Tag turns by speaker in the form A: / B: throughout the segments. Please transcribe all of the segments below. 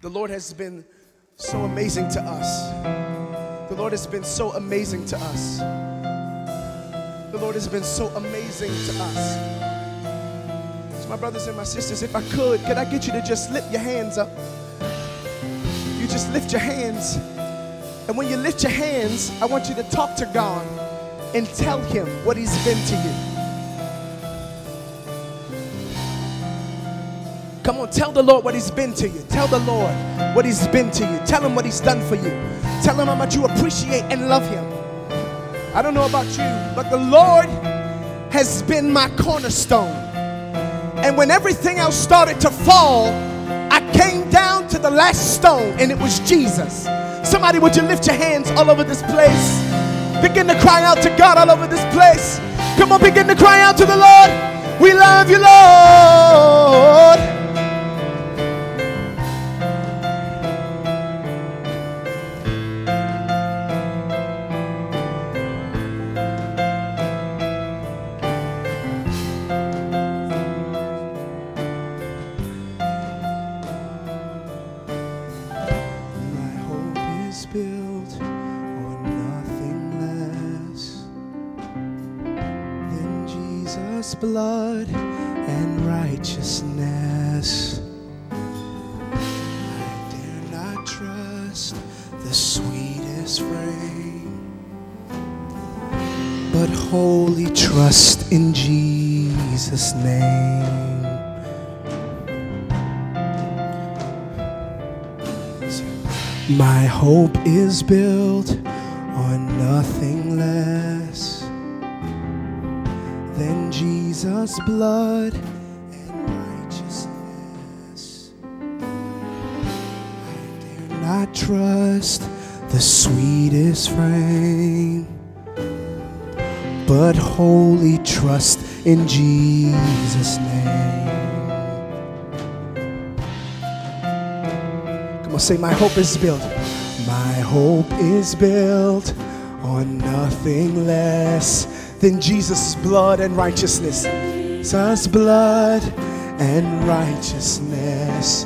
A: The Lord has been so amazing to us. The Lord has been so amazing to us. The Lord has been so amazing to us. So, my brothers and my sisters, if I could, could I get you to just lift your hands up? You just lift your hands. And when you lift your hands, I want you to talk to God and tell Him what He's been to you. Come on, tell the Lord what He's been to you. Tell the Lord what He's been to you. Tell Him what He's done for you. Tell Him how much you appreciate and love Him. I don't know about you, but the Lord has been my cornerstone. And when everything else started to fall, I came down to the last stone, and it was Jesus. Somebody, would you lift your hands all over this place? Begin to cry out to God all over this place. Come on, begin to cry out to the Lord. We love you, Lord. Hope is built on nothing less than Jesus' blood and righteousness. I dare not trust the sweetest frame, but wholly trust in Jesus' name. Come on, say, My hope is built. My hope is built on nothing less than Jesus' blood and righteousness. Jesus' blood and righteousness.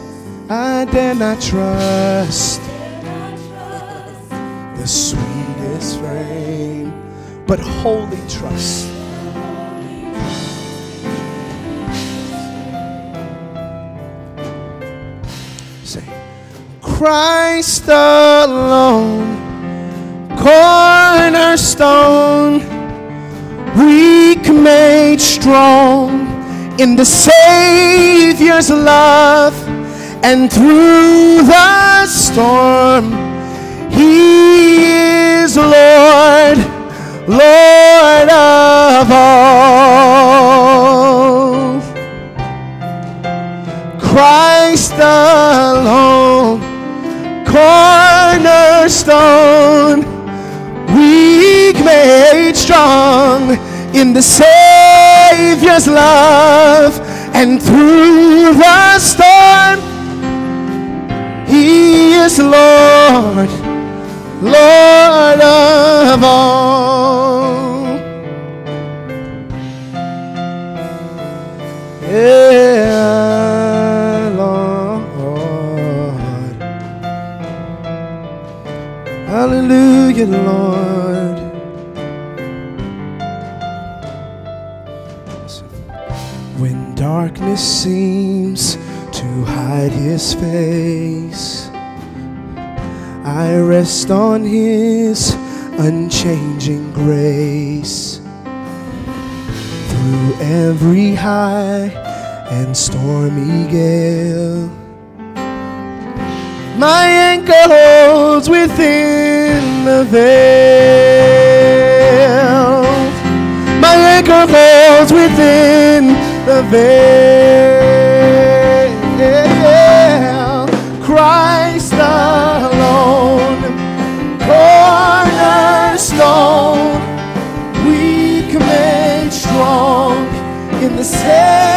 A: I dare not trust the sweetest frame, but wholly trust. Christ alone, cornerstone, weak made strong in the Savior's love, and through the storm, He is Lord, Lord of all. Christ alone, cornerstone, weak made strong in the Savior's love, and through the storm, He is Lord, Lord of all. Lord. When darkness seems to hide his face, I rest on his unchanging grace. Through every high and stormy gale, my anchor holds within the veil. My anchor holds within the veil. Christ alone, cornerstone, weak made strong in the Savior's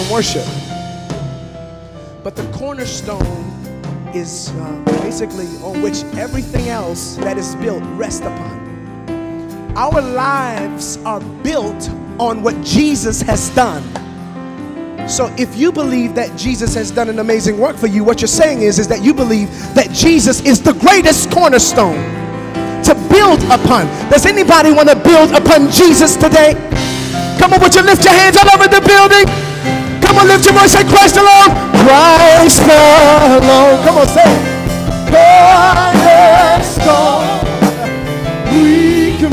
A: and worship. But the cornerstone is uh, basically on which everything else that is built rests upon. Our lives are built on what Jesus has done. So if you believe that Jesus has done an amazing work for you, what you're saying is, is that you believe that Jesus is the greatest cornerstone to build upon. Does anybody want to build upon Jesus today? Come on, would you lift your hands all over the building? Come on, lift your voice, say Christ alone. Christ alone. Come on, say it. Cornerstone. We can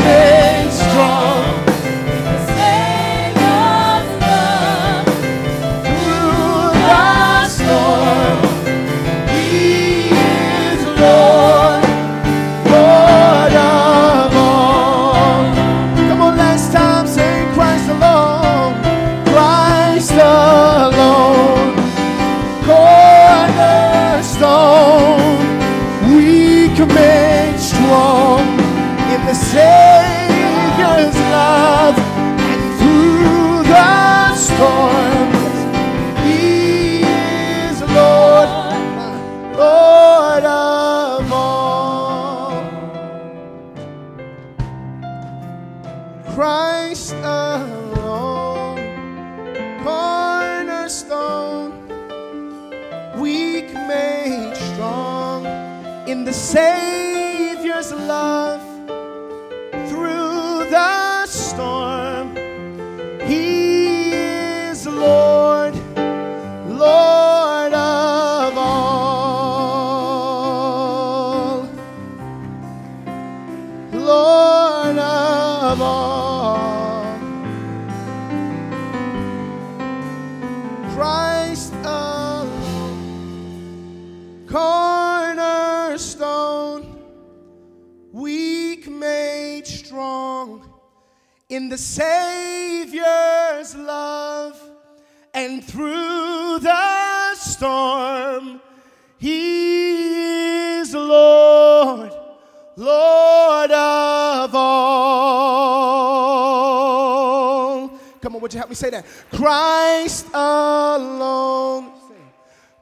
A: Come on, would you help me say that? Christ alone,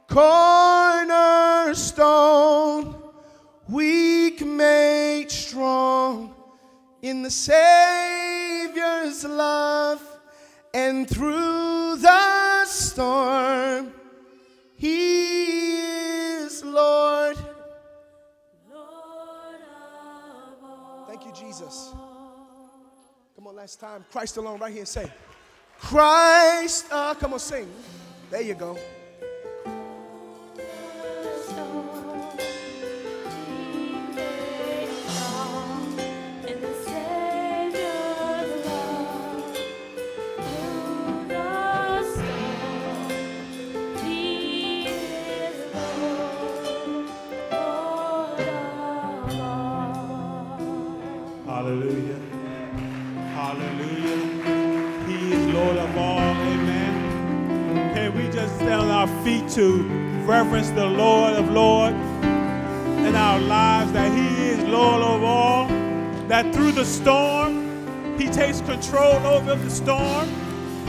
A: cornerstone, weak made strong in the Savior's love, and through the storm, He last time. Christ alone, right here. And say, Christ. Uh, come on, sing. There you go.
B: Feet to reverence the Lord of Lords in our lives that He is Lord of all? That through the storm, He takes control over the storm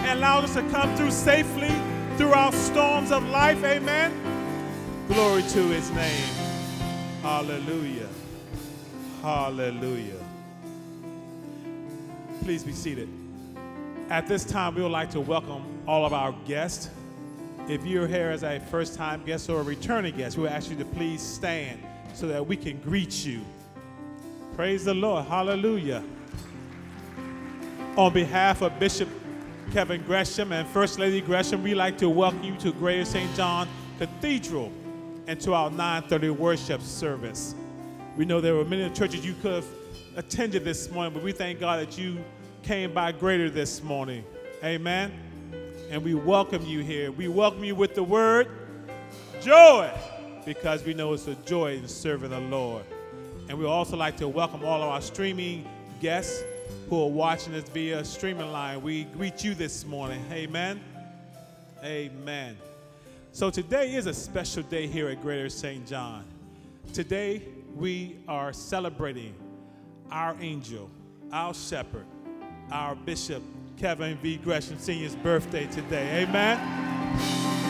B: and allows us to come through safely through our storms of life. Amen. Glory to His name. Hallelujah. Hallelujah. Please be seated. At this time, we would like to welcome all of our guests. If you're here as a first time guest or a returning guest, we ask you to please stand so that we can greet you. Praise the Lord. Hallelujah. On behalf of Bishop Kevin Gresham and First Lady Gresham, we'd like to welcome you to Greater St. John Cathedral and to our 930 worship service. We know there were many churches you could have attended this morning, but we thank God that you came by greater this morning. Amen. And we welcome you here. We welcome you with the word joy, because we know it's a joy in serving the Lord. And we also like to welcome all of our streaming guests who are watching us via streaming line. We greet you this morning. Amen. Amen. So today is a special day here at Greater St. John. Today we are celebrating our angel, our shepherd, our bishop, Kevin V. Gresham Sr.'s birthday today. Amen.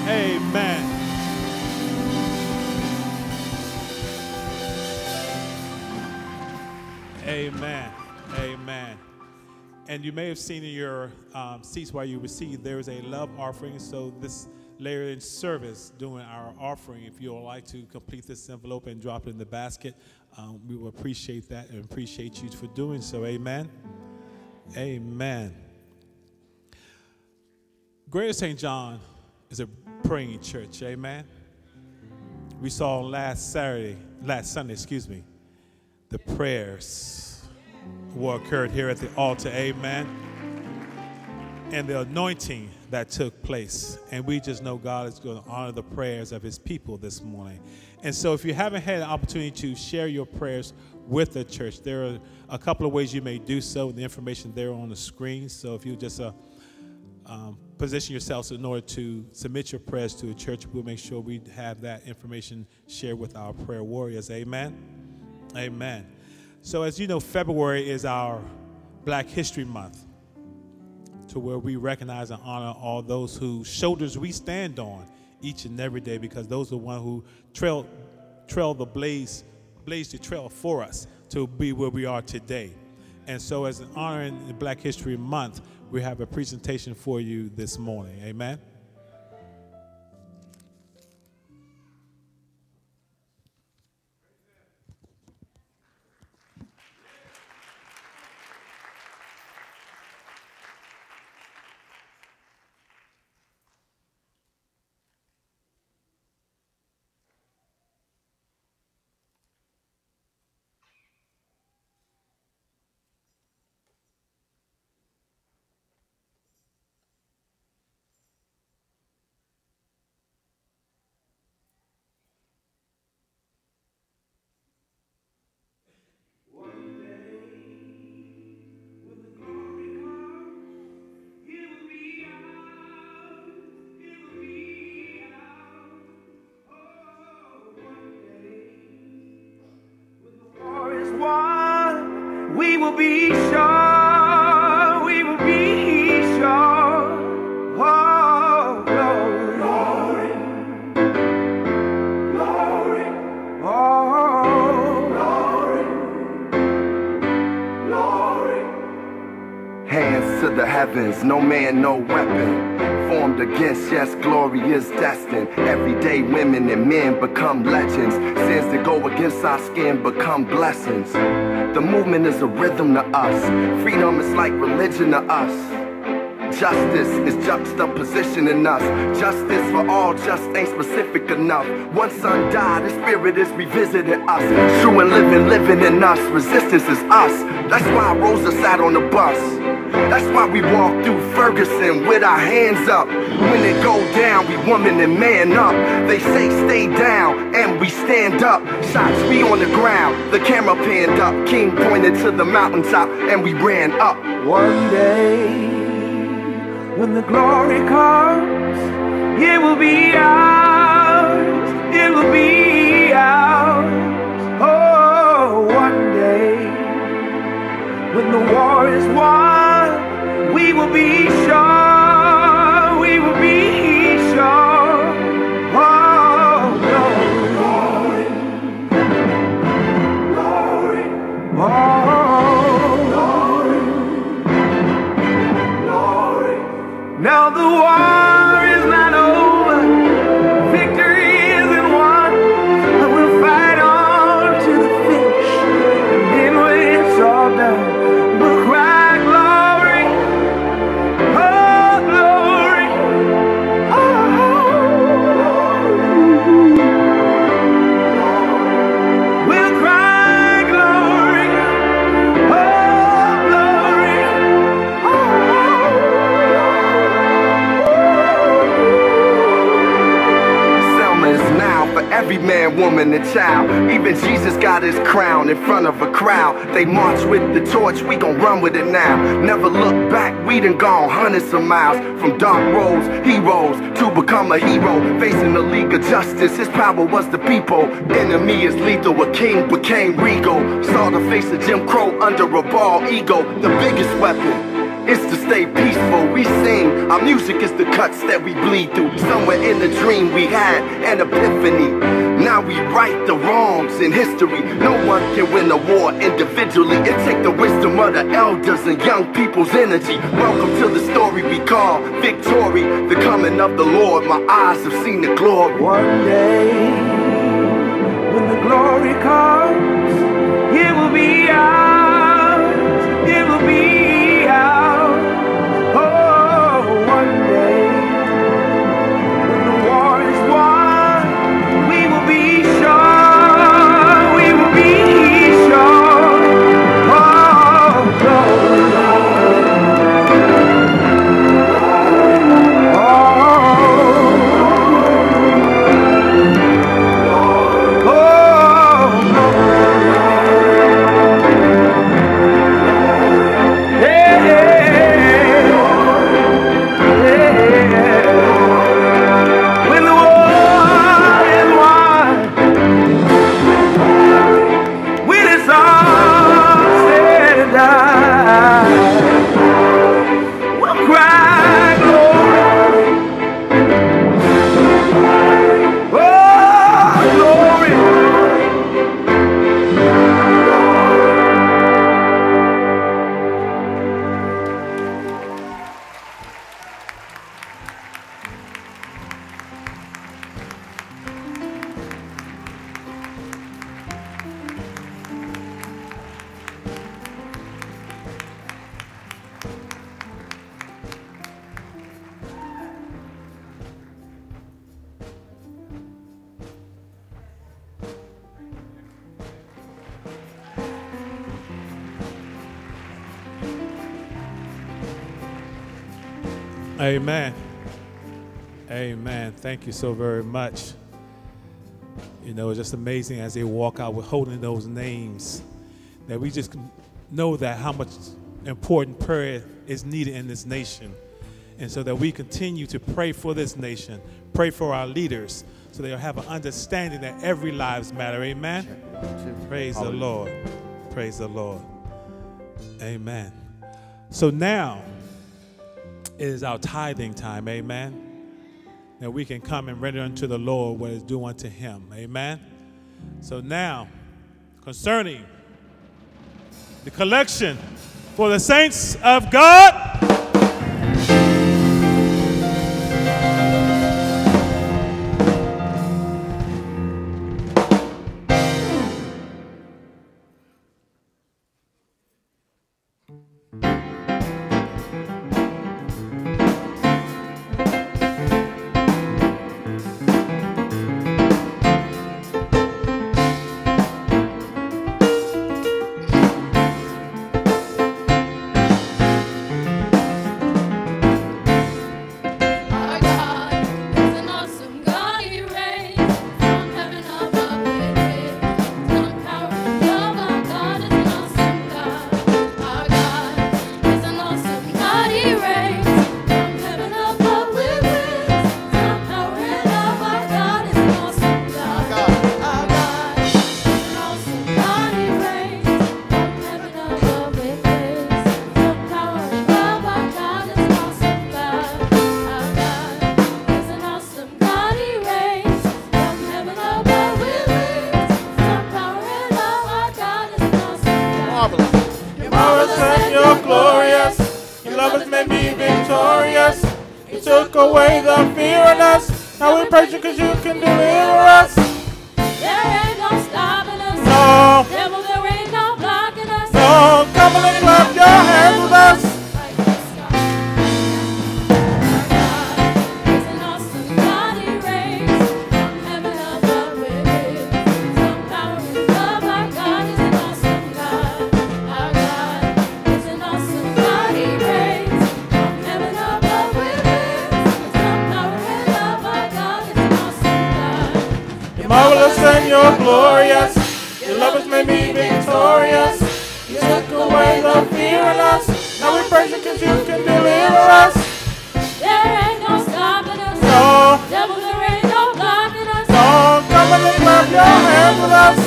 B: Amen. Amen. Amen. And you may have seen in your um, seats while you received, there is a love offering. So this later in service, doing our offering, if you would like to complete this envelope and drop it in the basket, um, we will appreciate that and appreciate you for doing so. Amen. Amen. Greater St. John is a praying church. Amen. We saw last Saturday, last Sunday, excuse me, the prayers what occurred here at the altar. Amen. And the anointing that took place. And we just know God is going to honor the prayers of his people this morning. And so if you haven't had an opportunity to share your prayers with the church, there are a couple of ways you may do so. The information there on the screen. So if you just uh, um, position yourselves in order to submit your prayers to a church, we'll make sure we have that information shared with our prayer warriors. Amen. Amen. So, as you know, February is our Black History Month, to where we recognize and honor all those whose shoulders we stand on each and every day, because those are the ones who trail, trail the blaze, blaze the trail for us to be where we are today. And so, as an honor in Black History Month, we have a presentation for you this morning. Amen.
C: Is
D: a rhythm to us. Freedom is like religion to us. Justice is juxtapositioning us. Justice for all just ain't specific enough. One son died, the spirit is revisiting us. True and living, living in us. Resistance is us. That's why Rosa sat on the bus. That's why we walk through Ferguson with our hands up. When it go down, we woman and man up. They say stay down, and we stand up. Shots we on the ground, the camera panned up. King pointed to the mountaintop, and we ran up.
C: One day, when the glory comes, it will be ours. It will be ours. Oh, one day, when the war is won, we will be sure.
D: Woman, and child. Even Jesus got his crown in front of a crowd. They march with the torch, we gon' run with it now. Never look back, we done gone hundreds of miles. From dark roads, heroes, to become a hero. Facing the League of Justice, his power was the people. Enemy is lethal, a king became regal. Saw the face of Jim Crow under a ball ego. The biggest weapon is to stay peaceful. We sing, our music is the cuts that we bleed through. Somewhere in the dream we had an epiphany. Now we right the wrongs in history. No one can win a war individually. It take the wisdom of the elders and young people's energy. Welcome to the story we call victory. The coming of the Lord. My eyes have seen the glory.
C: One day, when the glory comes, it will be ours.
B: You so very much. You know, it's just amazing as they walk out with holding those names that we just know that how much important prayer is needed in this nation. And so that we continue to pray for this nation, pray for our leaders, so they'll have an understanding that every lives matter. Amen. Praise the Lord. Praise the Lord. Amen. So now is our tithing time. Amen. That we can come and render unto the Lord what is due unto him. Amen. So now, concerning the collection for the saints of God.
E: Took away the fear in us. Now we praise you because you can deliver us.
F: There ain't no stopping us.
E: No,
F: Devil, there ain't no blocking us.
E: no, come on and clap your hands with us. You're glorious. Your love has made me victorious. You took away the fear in us. Now we praise you because you can deliver us.
F: There ain't no stopping us.
E: No,
F: Devil, there ain't no blocking us.
E: no, come and clap your hands with us.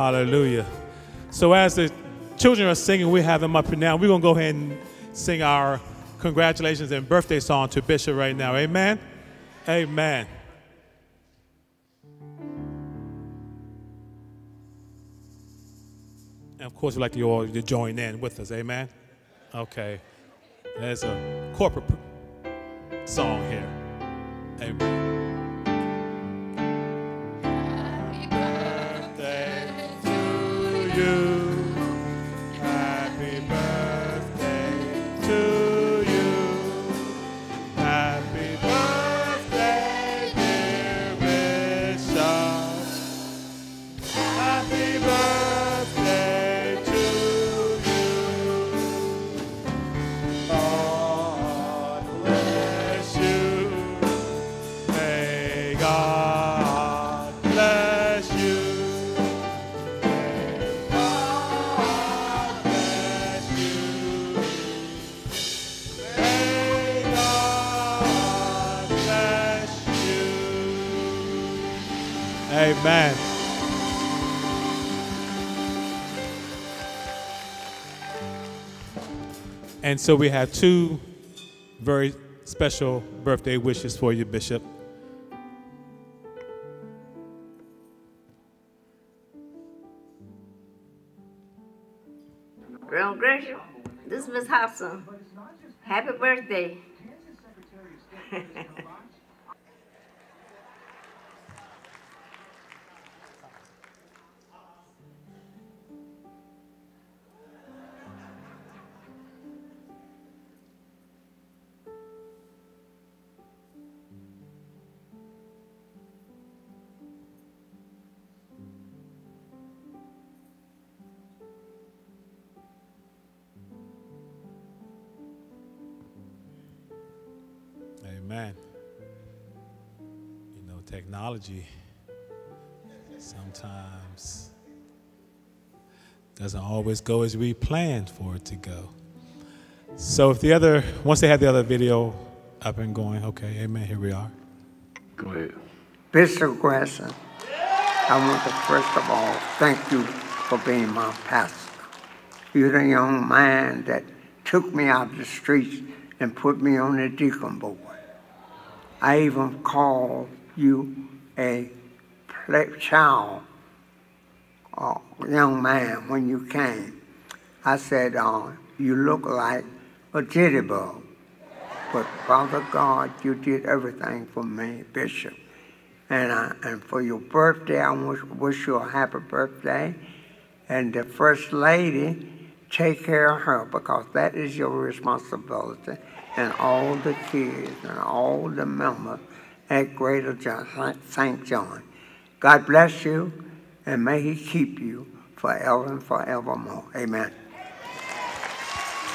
B: Hallelujah. So as the children are singing, we have them up now. We're going to go ahead and sing our congratulations and birthday song to Bishop right now. Amen. Amen. And of course, we'd like you all to join in with us. Amen. Okay. There's a corporate song here. Amen. do. Amen. And so we have two very special birthday wishes for you, Bishop.
G: Real Gresham, this is Miss Hobson. Happy birthday.
B: know, technology sometimes doesn't always go as we planned for it to go. So if the other, once they have the other video up and going, okay, amen, here we are.
H: Go ahead.
I: Bishop Gresham. I want to first of all thank you for being my pastor. You're the young man that took me out the streets and put me on the deacon board. I even called you a child, uh, young man when you came. I said, uh, you look like a jitterbug. But Father God, you did everything for me, Bishop. And, I, and for your birthday, I wish, wish you a happy birthday. And the First Lady, take care of her because that is your responsibility. And all the kids and all the members at Greater St. John. God bless you and may He keep you forever and forevermore. Amen.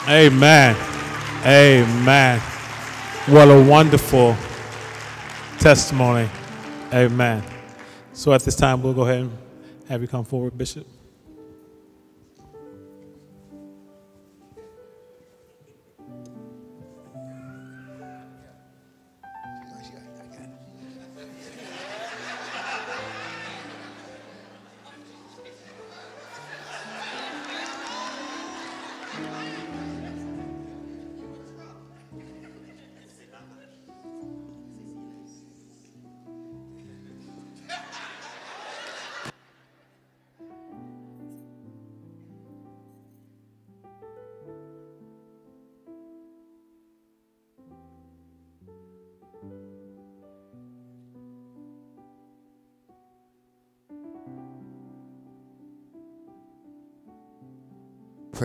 B: Amen. Amen. What a wonderful testimony. Amen. So at this time, we'll go ahead and have you come forward, Bishop.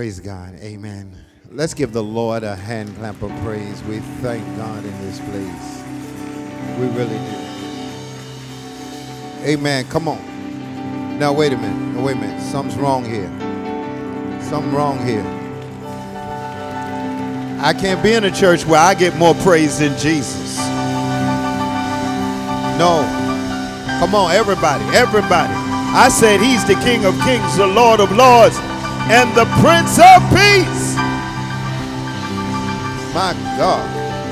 J: Praise God. Amen. Let's give the Lord a hand clap of praise. We thank God in this place. We really do. Amen. Come on. Now, wait a minute. Wait a minute. Something's wrong here. Something wrong here. I can't be in a church where I get more praise than Jesus. No. Come on, everybody. Everybody. I said he's the King of Kings, the Lord of Lords and the Prince of Peace. My God.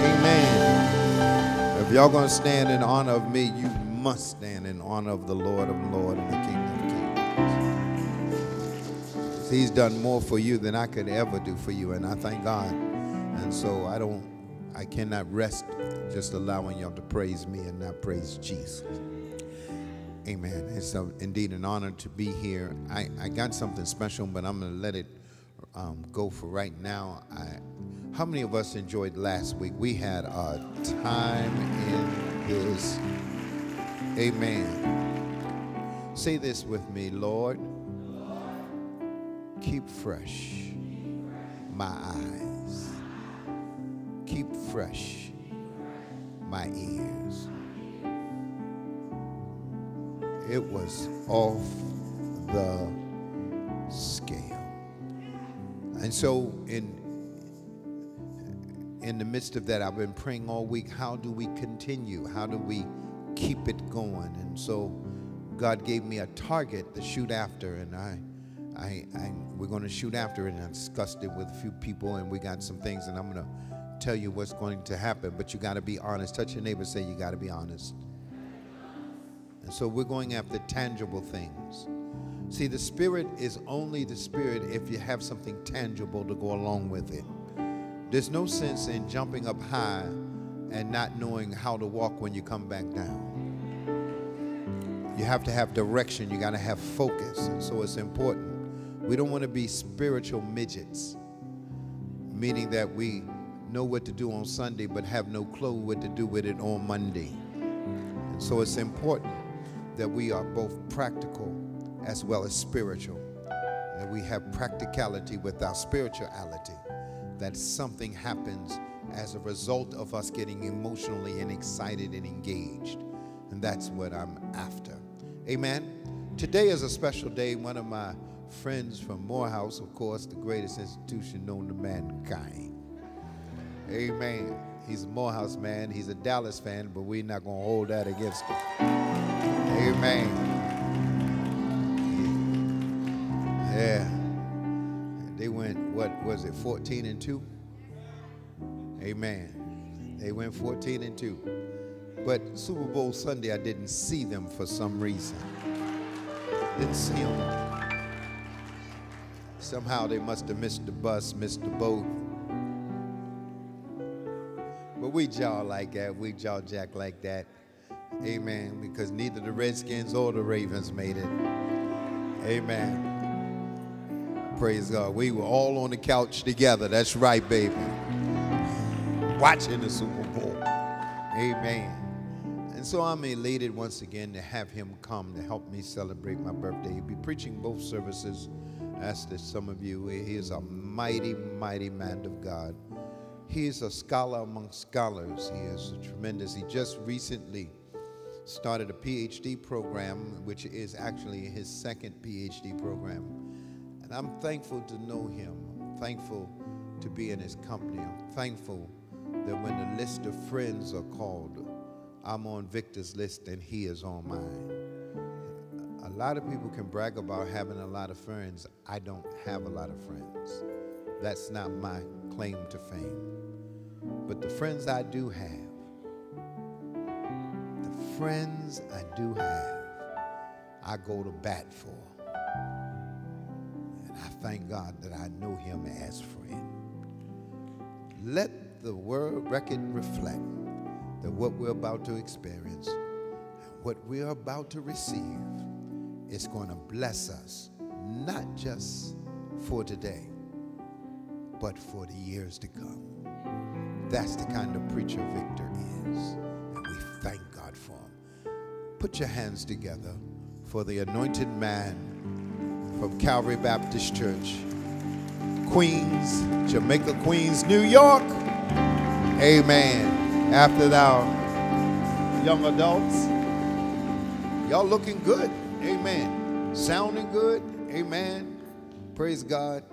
J: Amen. If y'all going to stand in honor of me, you must stand in honor of the Lord of Lords and the King of Kings. He's done more for you than I could ever do for you, and I thank God. And so I don't, I cannot rest just allowing y'all to praise me and not praise Jesus. Amen. It's uh, indeed an honor to be here. I, I got something special, but I'm going to let it um, go for right now. I, how many of us enjoyed last week? We had a time in His. Amen. Say this with me, Lord. Keep fresh my eyes. Keep fresh my ears it was off the scale. And so in in the midst of that, I've been praying all week, how do we continue? How do we keep it going? And so God gave me a target to shoot after, and I I, I we're going to shoot after it, and I discussed it with a few people, and we got some things, and I'm going to tell you what's going to happen. But you got to be honest. Touch your neighbor, say you got to be honest. And so we're going after tangible things. See, the Spirit is only the Spirit if you have something tangible to go along with it. There's no sense in jumping up high and not knowing how to walk when you come back down. You have to have direction, you got to have focus. And so it's important. We don't want to be spiritual midgets, meaning that we know what to do on Sunday but have no clue what to do with it on Monday. And so it's important that we are both practical as well as spiritual. That we have practicality with our spirituality. That something happens as a result of us getting emotionally and excited and engaged. And that's what I'm after. Amen. Today is a special day. One of my friends from Morehouse, of course, the greatest institution known to mankind. Amen. He's a Morehouse man. He's a Dallas fan, but we're not going to hold that against him. Amen. Yeah. They went, what was it, 14 and 2? Amen. They went 14 and 2. But Super Bowl Sunday, I didn't see them for some reason. Didn't see them. Somehow they must have missed the bus, missed the boat. But we jaw like that. We jaw jack like that. Amen. Because neither the Redskins or the Ravens made it. Amen. Praise God. We were all on the couch together. That's right, baby. Watching the Super Bowl. Amen. And so I'm elated once again to have him come to help me celebrate my birthday. He'll be preaching both services, as to some of you. He is a mighty, mighty man of God. He is a scholar among scholars. He is tremendous. He just recently started a PhD program, which is actually his second PhD program. And I'm thankful to know him. I'm thankful to be in his company. I'm thankful that when the list of friends are called, I'm on Victor's list and he is on mine. A lot of people can brag about having a lot of friends. I don't have a lot of friends. That's not my claim to fame. But the friends I do have, friends I do have, I go to bat for. And I thank God that I know him as friend. Let the world record reflect that what we're about to experience and what we're about to receive is going to bless us, not just for today, but for the years to come. That's the kind of preacher Victor is. Put your hands together for the anointed man from Calvary Baptist Church, Queens, Jamaica, Queens, New York. Amen. After thou, young adults, y'all looking good. Amen. Sounding good. Amen. Praise God.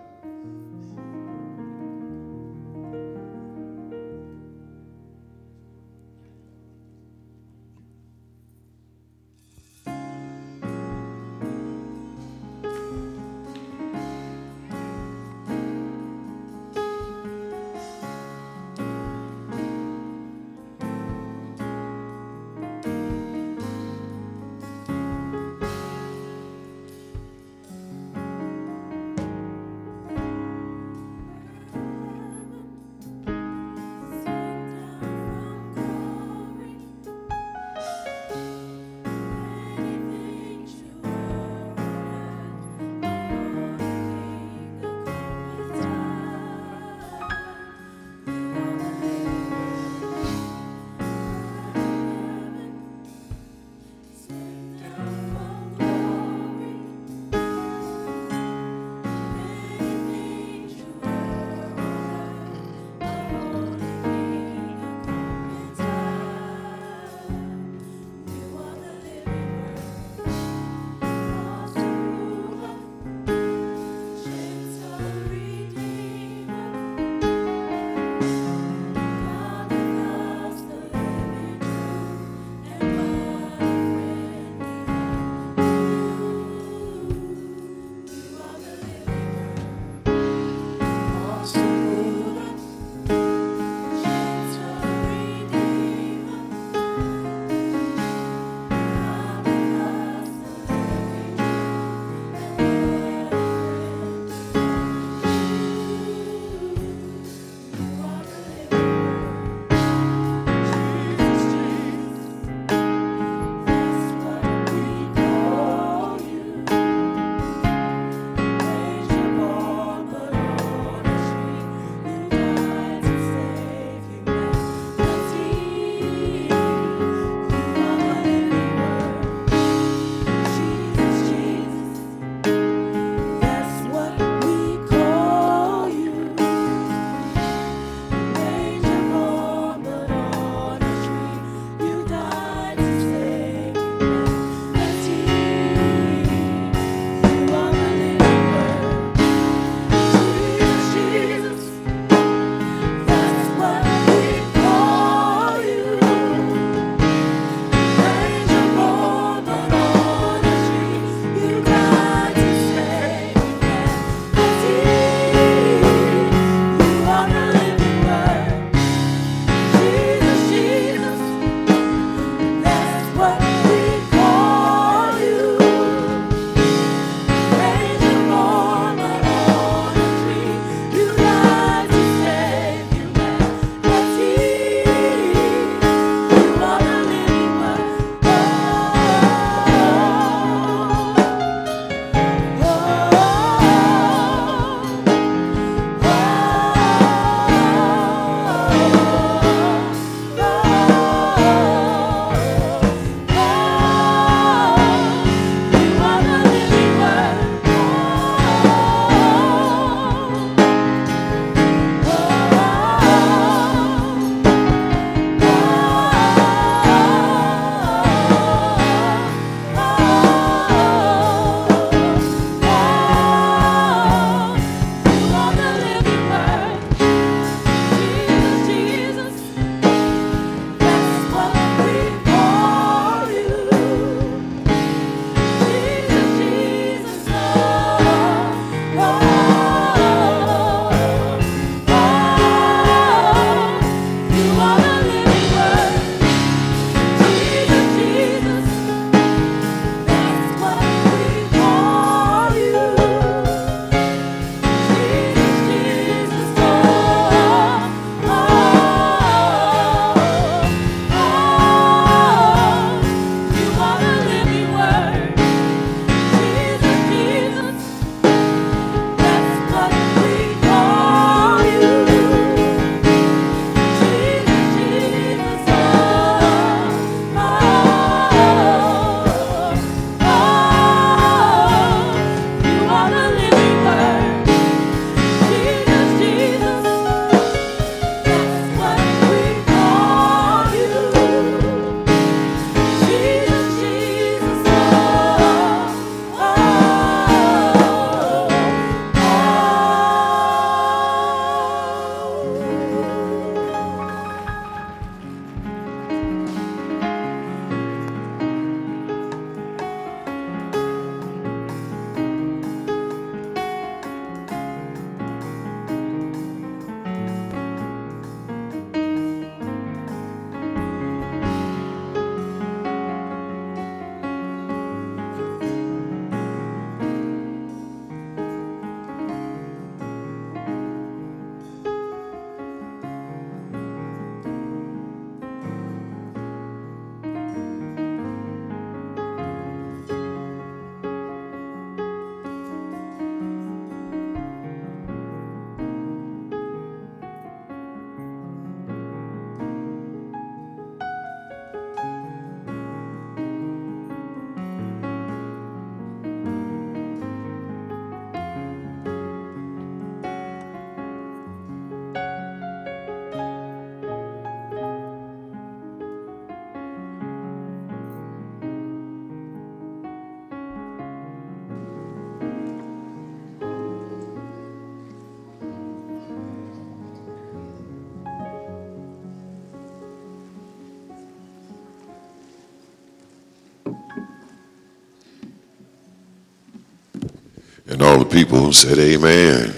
K: People said, Amen.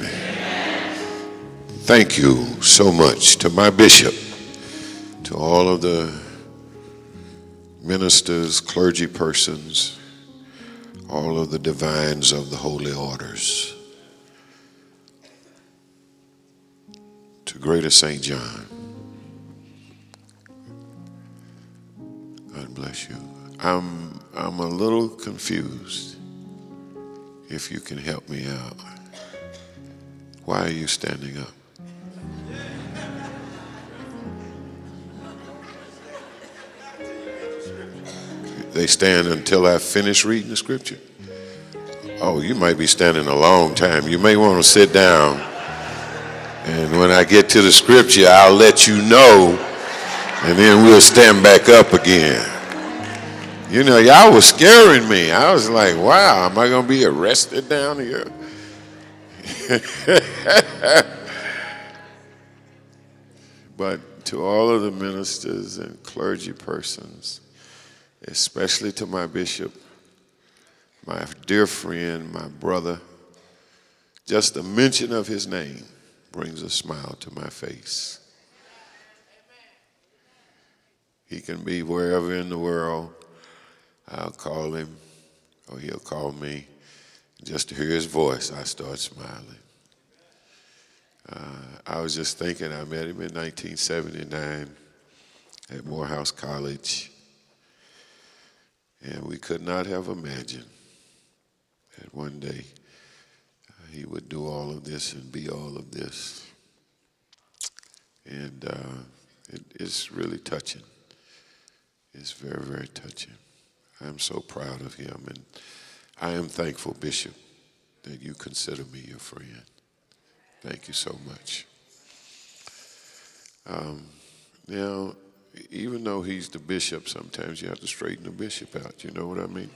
K: Thank you so much to my bishop, to all of the ministers, clergy persons, all of the divines of the holy orders, to Greater St. John. God bless you. I'm, I'm a little confused. If you can help me out. Why are you standing up? They stand until I finish reading the scripture. Oh, you might be standing a long time. You may want to sit down. And when I get to the scripture, I'll let you know, and then we'll stand back up again. You know, y'all was scaring me. I was like, wow, am I going to be arrested down here? but to all of the ministers and clergy persons, especially to my bishop, my dear friend, my brother, just the mention of his name brings a smile to my face. He can be wherever in the world. I'll call him, or he'll call me. Just to hear his voice, I start smiling. Uh, I was just thinking, I met him in 1979 at Morehouse College, and we could not have imagined that one day uh, he would do all of this and be all of this. And uh, it, it's really touching. It's very, very touching. I'm so proud of him, and I am thankful, Bishop, that you consider me your friend. Thank you so much. Um, now, even though he's the bishop, sometimes you have to straighten the bishop out. You know what I mean?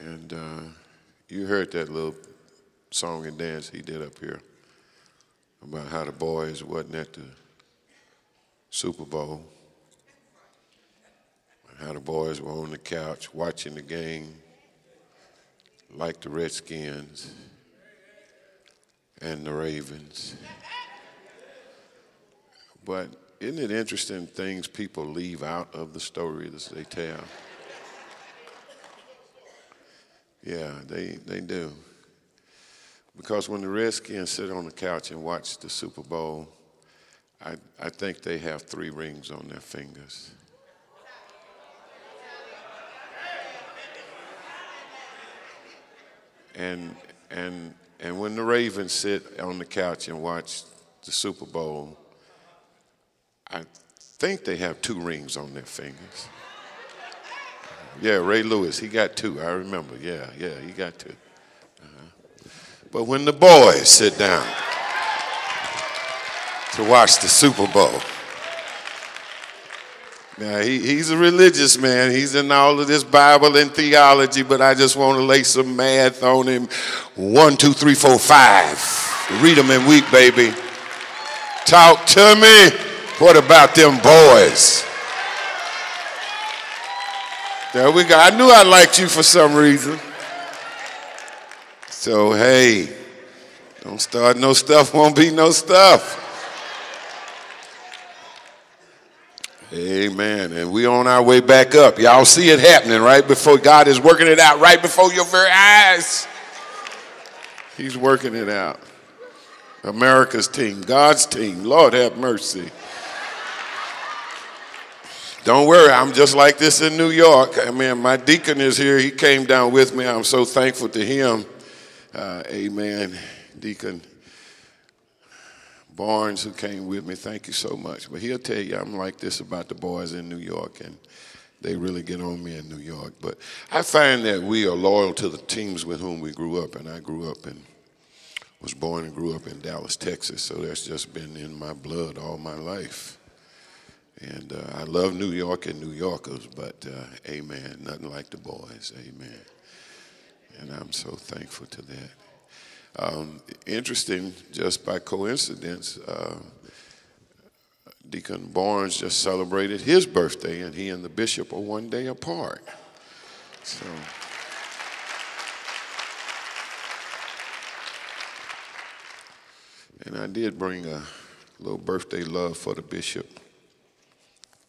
K: And uh, you heard that little song and dance he did up here about how the boys wasn't at the Super Bowl how the boys were on the couch watching the game like the Redskins and the Ravens. But isn't it interesting things people leave out of the story that they tell? Yeah, they, they do. Because when the Redskins sit on the couch and watch the Super Bowl, I, I think they have three rings on their fingers. And and and when the Ravens sit on the couch and watch the Super Bowl, I think they have two rings on their fingers. Yeah, Ray Lewis, he got two. I remember. Yeah, yeah, he got 2 uh-huh. But when the boys sit down to watch the Super Bowl, now, he, he's a religious man. He's in all of this Bible and theology, but I just want to lay some math on him. One, two, three, four, five. Read them in weep, baby. Talk to me. What about them boys? There we go. I knew I liked you for some reason. So, hey, don't start no stuff, won't be no stuff. Amen. And we on our way back up. Y'all see it happening right before God is working it out right before your very eyes. He's working it out. America's team, God's team. Lord have mercy. Don't worry, I'm just like this in New York. I mean, my deacon is here. He came down with me. I'm so thankful to him. Uh, amen. Deacon Barnes, who came with me, thank you so much. But he'll tell you I'm like this about the boys in New York, and they really get on me in New York. But I find that we are loyal to the teams with whom we grew up, and I grew up and was born and grew up in Dallas, Texas, so that's just been in my blood all my life. And uh, I love New York and New Yorkers, but uh, amen, nothing like the boys, amen. And I'm so thankful to that. Um, interesting, just by coincidence, uh, Deacon Barnes just celebrated his birthday, and he and the bishop are one day apart. So. And I did bring a little birthday love for the bishop,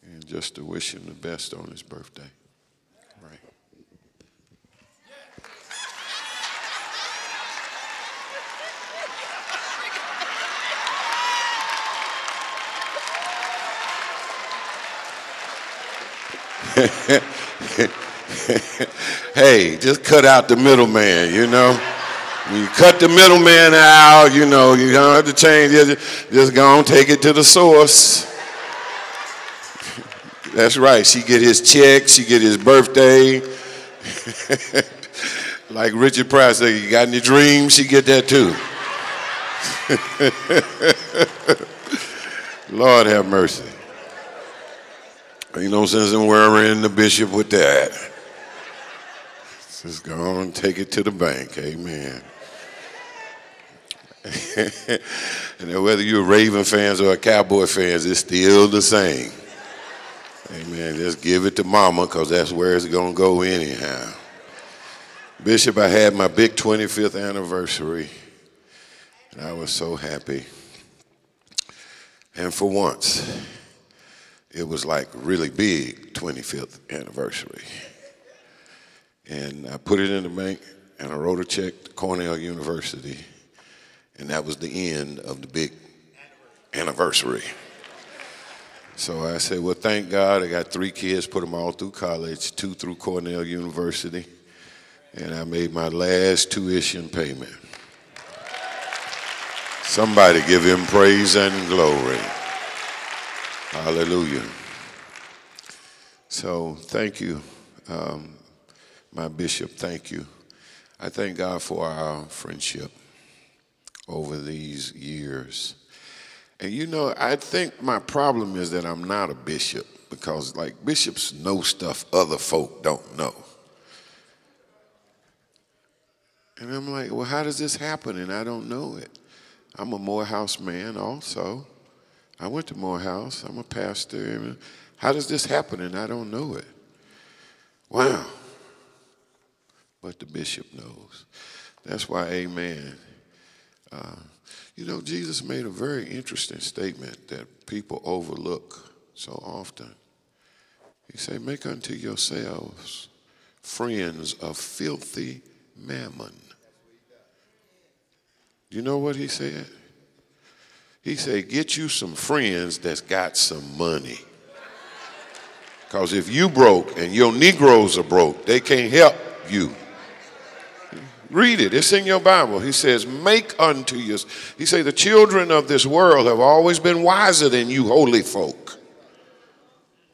K: and just to wish him the best on his birthday. hey, just cut out the middleman, you know? When you cut the middleman out, you know, you don't have to change it. Just go and take it to the source. That's right. She get his check, she get his birthday. like Richard Price said, you got any dreams? She get that too. Lord have mercy. Ain't no sense in the bishop with that. Just go and take it to the bank. Amen. and whether you're Raven fans or a Cowboy fans, it's still the same. Amen. Just give it to mama because that's where it's going to go anyhow. Bishop, I had my big 25th anniversary, and I was so happy. And for once, it was like really big 25th anniversary. And I put it in the bank, and I wrote a check to Cornell University, and that was the end of the big anniversary. So I said, well, thank God I got three kids, put them all through college, two through Cornell University, and I made my last tuition payment. Somebody give him praise and glory. Hallelujah. So thank you, um, my bishop. Thank you. I thank God for our friendship over these years. And you know, I think my problem is that I'm not a bishop because, like, bishops know stuff other folk don't know. And I'm like, well, how does this happen? And I don't know it. I'm a Morehouse man also. I went to Morehouse. I'm a pastor. How does this happen? And I don't know it. Wow. But the bishop knows. That's why, amen. Uh, you know, Jesus made a very interesting statement that people overlook so often. He said, Make unto yourselves friends of filthy mammon. Do you know what he said? He said, Get you some friends that's got some money. Because if you broke and your Negroes are broke, they can't help you. Read it. It's in your Bible. He says, Make unto you. He say, The children of this world have always been wiser than you, holy folk.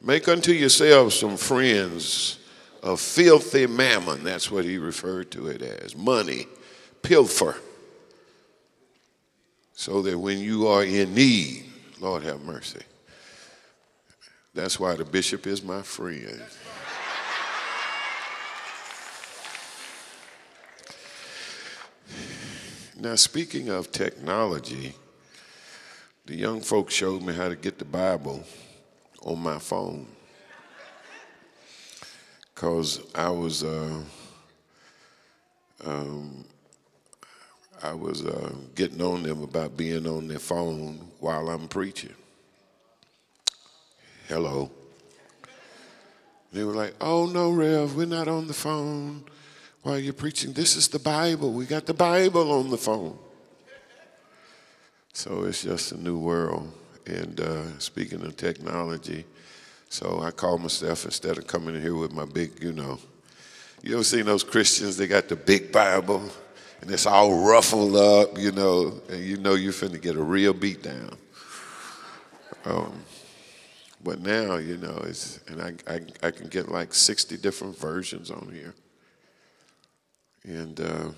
K: Make unto yourselves some friends of filthy mammon. That's what he referred to it as money, pilfer. So that when you are in need, Lord have mercy. That's why the bishop is my friend. Now, speaking of technology, the young folks showed me how to get the Bible on my phone. Because I was, uh, um, I was uh, getting on them about being on their phone while I'm preaching. Hello. They were like, oh no, Rev, we're not on the phone while you're preaching. This is the Bible. We got the Bible on the phone. So it's just a new world. And uh, speaking of technology, so I call myself instead of coming in here with my big, you know, you ever seen those Christians? They got the big Bible and it's all ruffled up, you know, and you know you're finna get a real beat down. Um, but now, you know, it's, and I, I, I can get like 60 different versions on here. And, uh,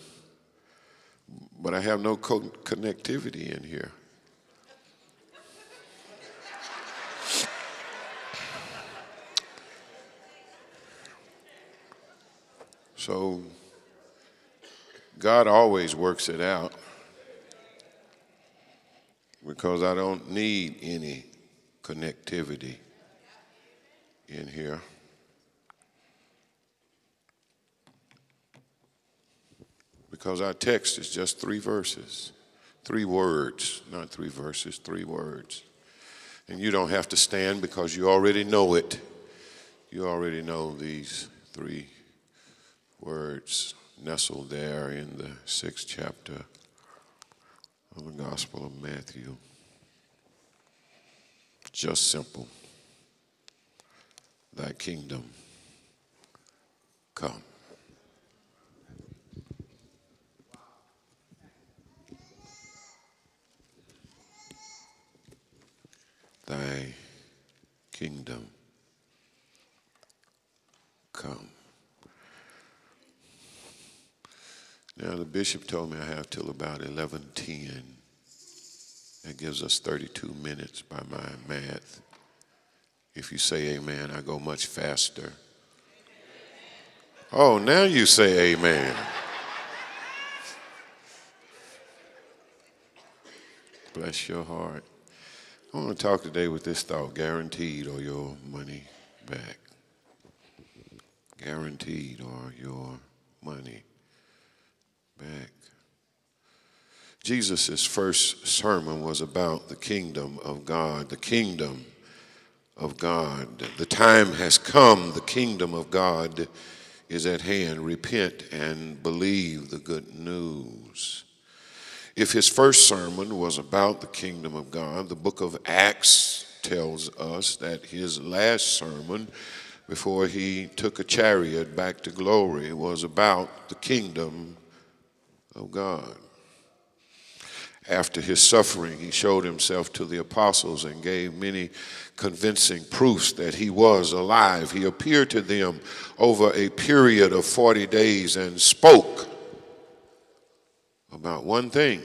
K: but I have no co- connectivity in here. So God always works it out because I don't need any connectivity in here. Because our text is just three verses, three words, not three verses, three words. And you don't have to stand because you already know it. You already know these three words nestled there in the sixth chapter of the Gospel of Matthew. Just simple. Thy kingdom come. Thy kingdom come. Now the bishop told me I have till about 11:10. That gives us 32 minutes by my math. If you say amen, I go much faster. Oh, now you say amen. Bless your heart. I want to talk today with this thought guaranteed or your money back. Guaranteed or your money back. Jesus' first sermon was about the kingdom of God. The kingdom of God. The time has come, the kingdom of God is at hand. Repent and believe the good news. If his first sermon was about the kingdom of God, the book of Acts tells us that his last sermon before he took a chariot back to glory was about the kingdom of God. After his suffering, he showed himself to the apostles and gave many convincing proofs that he was alive. He appeared to them over a period of 40 days and spoke about one thing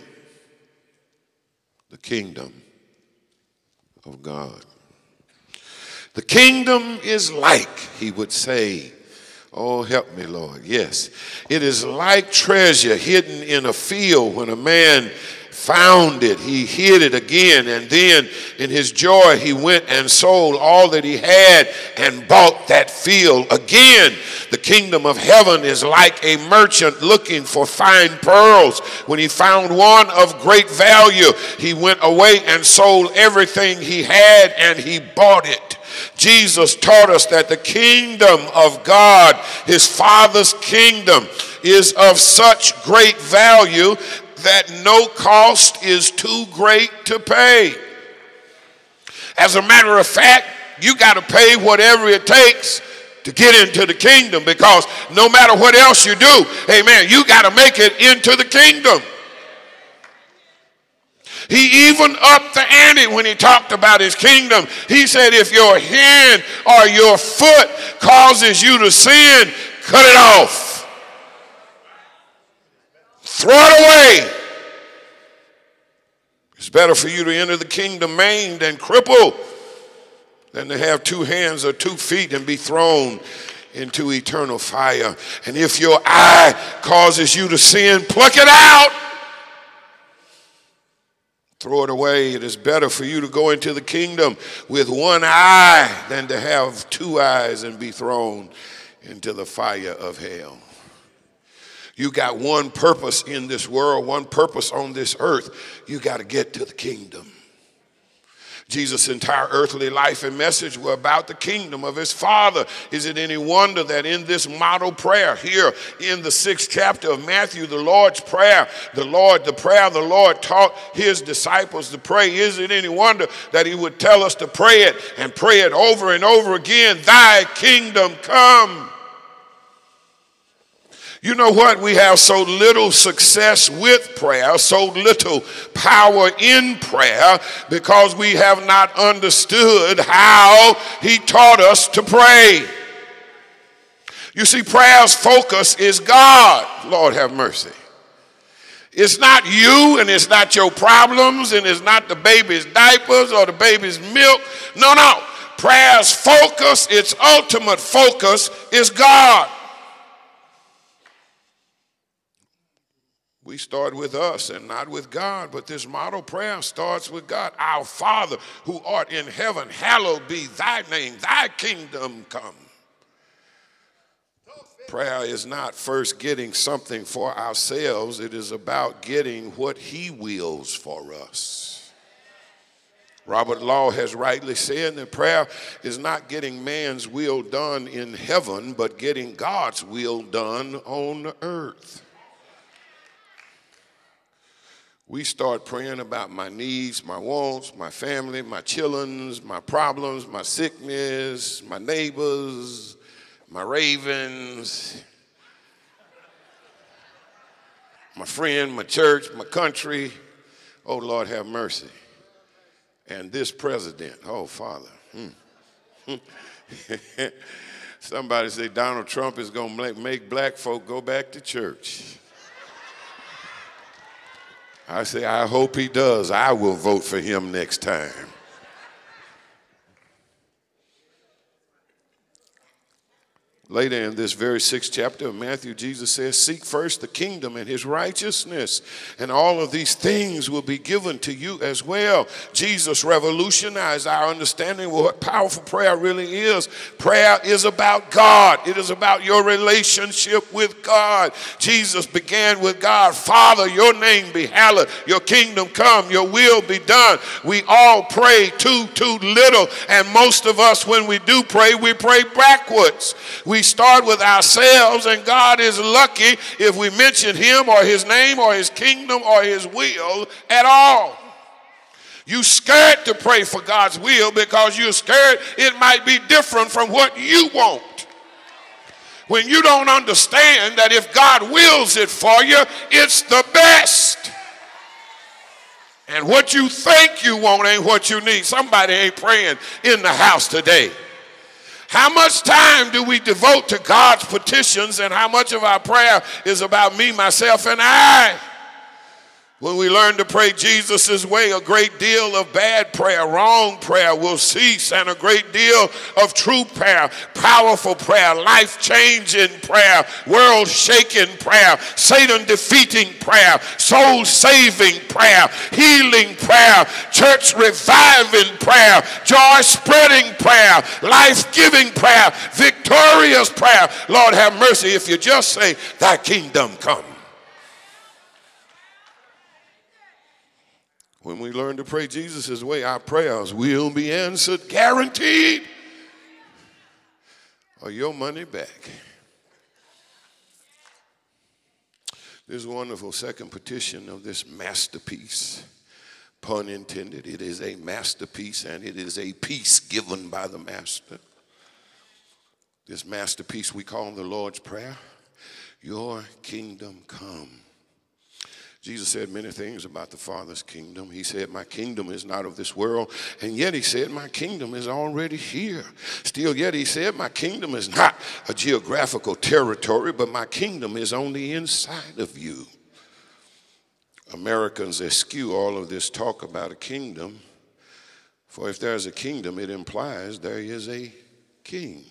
K: the kingdom of God. The kingdom is like, he would say, Oh, help me, Lord. Yes. It is like treasure hidden in a field when a man found it. He hid it again. And then in his joy, he went and sold all that he had and bought that field again. The kingdom of heaven is like a merchant looking for fine pearls. When he found one of great value, he went away and sold everything he had and he bought it. Jesus taught us that the kingdom of God, his Father's kingdom, is of such great value that no cost is too great to pay. As a matter of fact, you got to pay whatever it takes to get into the kingdom because no matter what else you do, amen, you got to make it into the kingdom. He even upped the ante when he talked about his kingdom. He said, if your hand or your foot causes you to sin, cut it off. Throw it away. It's better for you to enter the kingdom maimed and crippled than to have two hands or two feet and be thrown into eternal fire. And if your eye causes you to sin, pluck it out. Throw it away. It is better for you to go into the kingdom with one eye than to have two eyes and be thrown into the fire of hell. You got one purpose in this world, one purpose on this earth. You got to get to the kingdom. Jesus' entire earthly life and message were about the kingdom of his Father. Is it any wonder that in this model prayer here in the sixth chapter of Matthew, the Lord's Prayer, the Lord, the prayer the Lord taught his disciples to pray, is it any wonder that he would tell us to pray it and pray it over and over again? Thy kingdom come. You know what? We have so little success with prayer, so little power in prayer because we have not understood how He taught us to pray. You see, prayer's focus is God. Lord have mercy. It's not you and it's not your problems and it's not the baby's diapers or the baby's milk. No, no. Prayer's focus, its ultimate focus, is God. We start with us and not with God, but this model prayer starts with God. Our Father who art in heaven, hallowed be thy name, thy kingdom come. Prayer is not first getting something for ourselves, it is about getting what He wills for us. Robert Law has rightly said that prayer is not getting man's will done in heaven, but getting God's will done on earth. We start praying about my needs, my wants, my family, my children's, my problems, my sickness, my neighbors, my ravens, my friend, my church, my country. Oh, Lord, have mercy. And this president, oh, Father. Hmm. Somebody say Donald Trump is going to make black folk go back to church. I say, I hope he does. I will vote for him next time. Later in this very sixth chapter of Matthew, Jesus says, Seek first the kingdom and his righteousness, and all of these things will be given to you as well. Jesus revolutionized our understanding of what powerful prayer really is. Prayer is about God, it is about your relationship with God. Jesus began with God Father, your name be hallowed, your kingdom come, your will be done. We all pray too, too little, and most of us, when we do pray, we pray backwards. We start with ourselves, and God is lucky if we mention Him or His name or His kingdom or His will at all. You scared to pray for God's will because you're scared it might be different from what you want. When you don't understand that if God wills it for you, it's the best. And what you think you want ain't what you need. Somebody ain't praying in the house today. How much time do we devote to God's petitions and how much of our prayer is about me, myself, and I? When we learn to pray Jesus' way, a great deal of bad prayer, wrong prayer will cease, and a great deal of true prayer, powerful prayer, life changing prayer, world shaking prayer, Satan defeating prayer, soul saving prayer, healing prayer, church reviving prayer, joy spreading prayer, life giving prayer, victorious prayer. Lord, have mercy if you just say, Thy kingdom come. When we learn to pray Jesus' way, our prayers will be answered, guaranteed, or your money back. This wonderful second petition of this masterpiece, pun intended, it is a masterpiece and it is a piece given by the master. This masterpiece we call the Lord's Prayer Your kingdom come. Jesus said many things about the Father's kingdom. He said, My kingdom is not of this world. And yet he said, My kingdom is already here. Still, yet he said, My kingdom is not a geographical territory, but my kingdom is on the inside of you. Americans eschew all of this talk about a kingdom, for if there's a kingdom, it implies there is a king.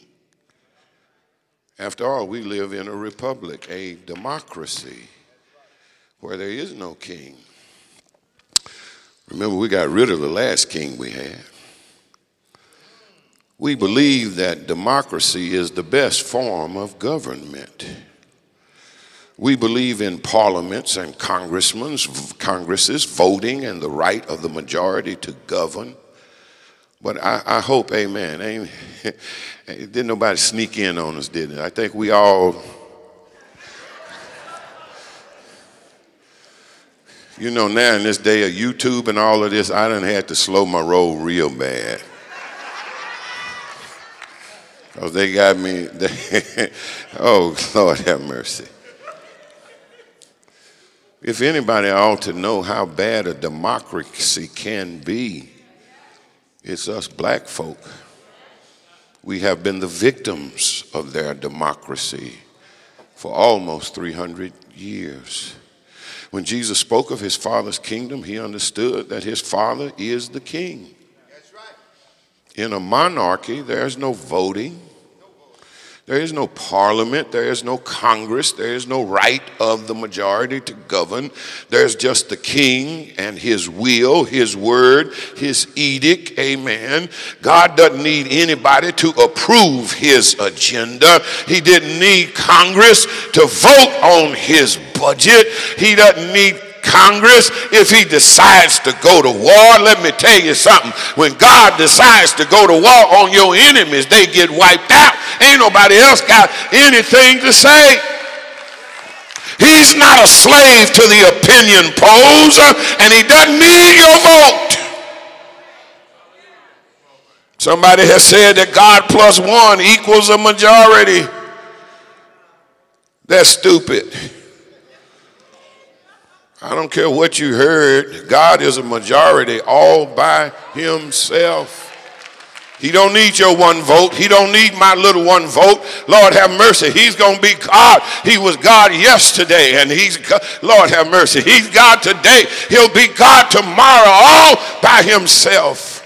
K: After all, we live in a republic, a democracy where there is no king. Remember, we got rid of the last king we had. We believe that democracy is the best form of government. We believe in parliaments and congressmen, congresses voting and the right of the majority to govern. But I, I hope, amen, ain't, didn't nobody sneak in on us, did it? I think we all You know, now in this day of YouTube and all of this, I done had to slow my roll real bad. They got me, they, oh, Lord have mercy. If anybody ought to know how bad a democracy can be, it's us black folk. We have been the victims of their democracy for almost 300 years. When Jesus spoke of his Father's kingdom, he understood that his Father is the king. In a monarchy, there's no voting. There is no parliament. There is no Congress. There is no right of the majority to govern. There's just the king and his will, his word, his edict. Amen. God doesn't need anybody to approve his agenda. He didn't need Congress to vote on his budget. He doesn't need Congress, if he decides to go to war, let me tell you something. When God decides to go to war on your enemies, they get wiped out. Ain't nobody else got anything to say. He's not a slave to the opinion polls, uh, and he doesn't need your vote. Somebody has said that God plus one equals a majority. That's stupid. I don't care what you heard. God is a majority all by himself. He don't need your one vote. He don't need my little one vote. Lord have mercy. He's going to be God. He was God yesterday and he's God. Lord have mercy. He's God today. He'll be God tomorrow all by himself.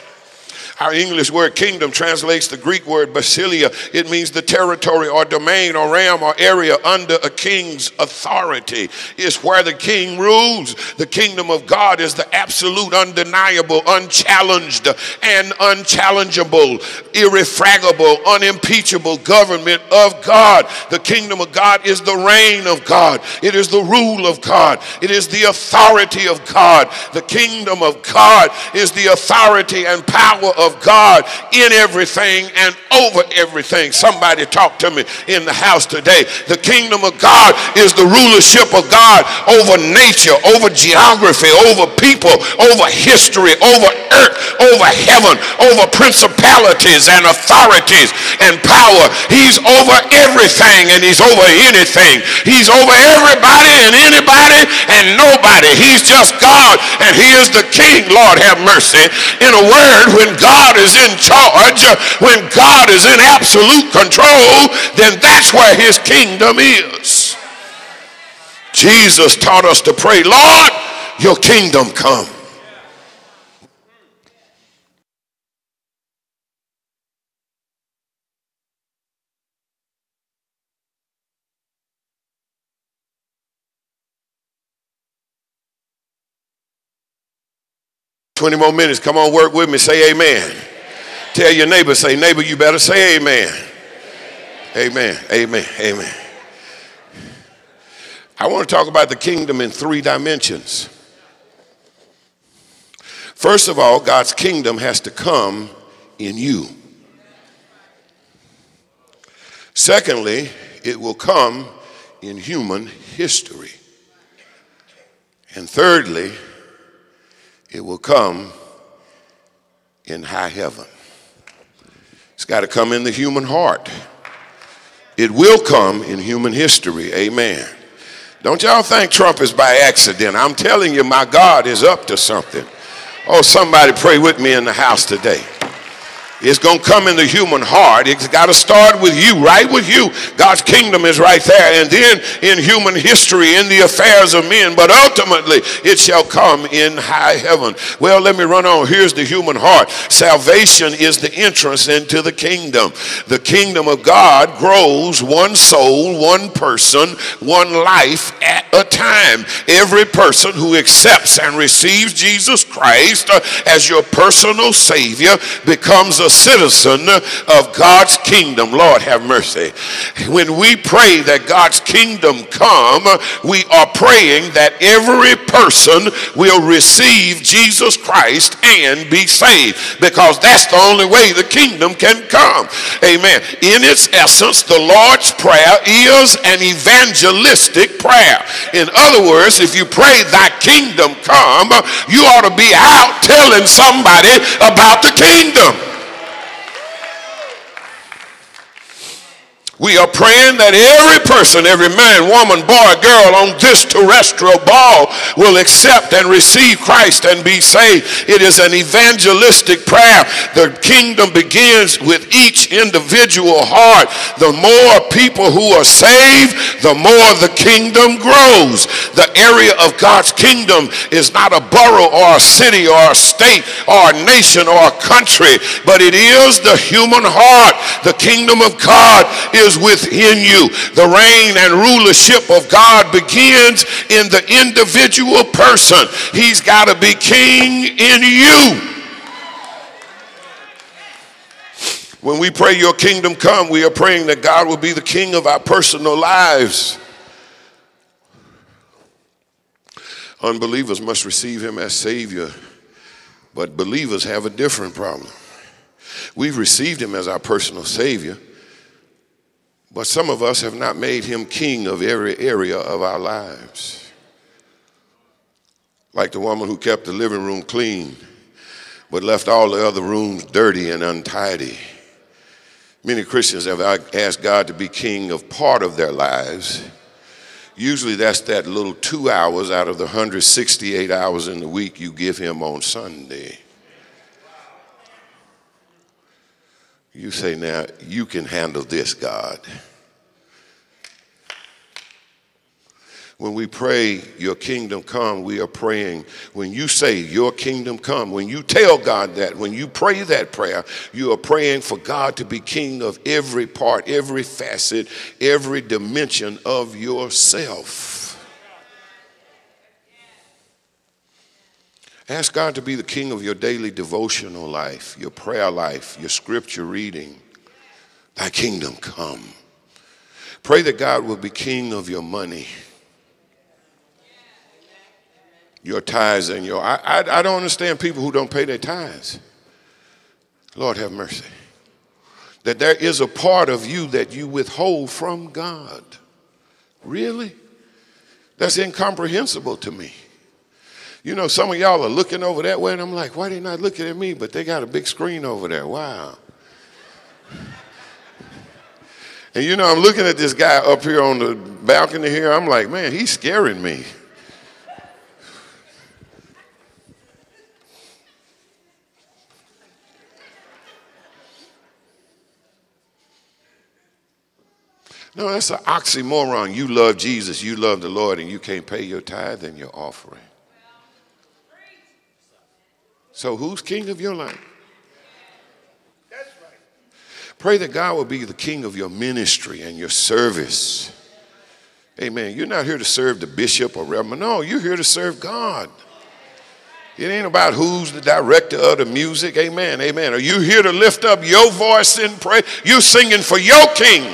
K: Our English word kingdom translates the Greek word basileia. It means the territory or domain or realm or area under a king's authority. It's where the king rules. The kingdom of God is the absolute, undeniable, unchallenged, and unchallengeable, irrefragable, unimpeachable government of God. The kingdom of God is the reign of God. It is the rule of God. It is the authority of God. The kingdom of God is the authority and power of God in everything and over everything. Somebody talk to me in the house today. The kingdom of God is the rulership of God over nature, over geography, over people, over history, over earth, over heaven, over principalities and authorities and power. He's over everything and he's over anything. He's over everybody and anybody and nobody. He's just God and he is the king. Lord have mercy. In a word, when God God is in charge, when God is in absolute control, then that's where his kingdom is. Jesus taught us to pray, Lord, your kingdom come. Twenty more minutes. Come on, work with me. Say amen. Tell your neighbor, say, neighbor, you better say amen. Amen. Amen. Amen. I want to talk about the kingdom in three dimensions. First of all, God's kingdom has to come in you. Secondly, it will come in human history. And thirdly, it will come in high heaven. It's got to come in the human heart. It will come in human history. Amen. Don't y'all think Trump is by accident. I'm telling you, my God is up to something. Oh, somebody pray with me in the house today. It's going to come in the human heart. It's got to start with you, right with you. God's kingdom is right there. And then in human history, in the affairs of men. But ultimately, it shall come in high heaven. Well, let me run on. Here's the human heart. Salvation is the entrance into the kingdom. The kingdom of God grows one soul, one person, one life at a time. Every person who accepts and receives Jesus Christ uh, as your personal Savior becomes a citizen of God's kingdom. Lord have mercy. When we pray that God's kingdom come, we are praying that every person will receive Jesus Christ and be saved because that's the only way the kingdom can come. Amen. In its essence, the Lord's Prayer is an evangelistic prayer. In other words, if you pray thy kingdom come, you ought to be out telling somebody about the kingdom. We are praying that every person, every man, woman, boy, girl on this terrestrial ball will accept and receive Christ and be saved. It is an evangelistic prayer. The kingdom begins with each individual heart. The more people who are saved, the more the kingdom grows. the area of God's kingdom is not a borough or a city or a state or a nation or a country, but it is the human heart. The kingdom of God is within you. The reign and rulership of God begins in the individual person. He's got to be king in you. When we pray, Your kingdom come, we are praying that God will be the king of our personal lives. Unbelievers must receive Him as Savior, but believers have a different problem. We've received Him as our personal Savior, but some of us have not made Him King of every area of our lives. Like the woman who kept the living room clean, but left all the other rooms dirty and untidy. Many Christians have asked God to be king of part of their lives. Usually that's that little two hours out of the 168 hours in the week you give him on Sunday. You say, now, you can handle this, God. When we pray, Your kingdom come, we are praying. When you say, Your kingdom come, when you tell God that, when you pray that prayer, you are praying for God to be king of every part, every facet, every dimension of yourself. Ask God to be the king of your daily devotional life, your prayer life, your scripture reading. Thy kingdom come. Pray that God will be king of your money your tithes and your. I, I, I don't understand people who don't pay their tithes. Lord have mercy. That there is a part of you that you withhold from God. Really? That's incomprehensible to me. You know, some of y'all are looking over that way, and I'm like, why they not looking at me? But they got a big screen over there. Wow. And you know, I'm looking at this guy up here on the balcony here. I'm like, man, he's scaring me. No, that's an oxymoron. You love Jesus, you love the Lord, and you can't pay your tithe and your offering. So, who's king of your life? That's right. Pray that God will be the king of your ministry and your service. Amen. You're not here to serve the bishop or reverend. No, you're here to serve God. It ain't about who's the director of the music. Amen. Amen. Are you here to lift up your voice in prayer? You're singing for your king.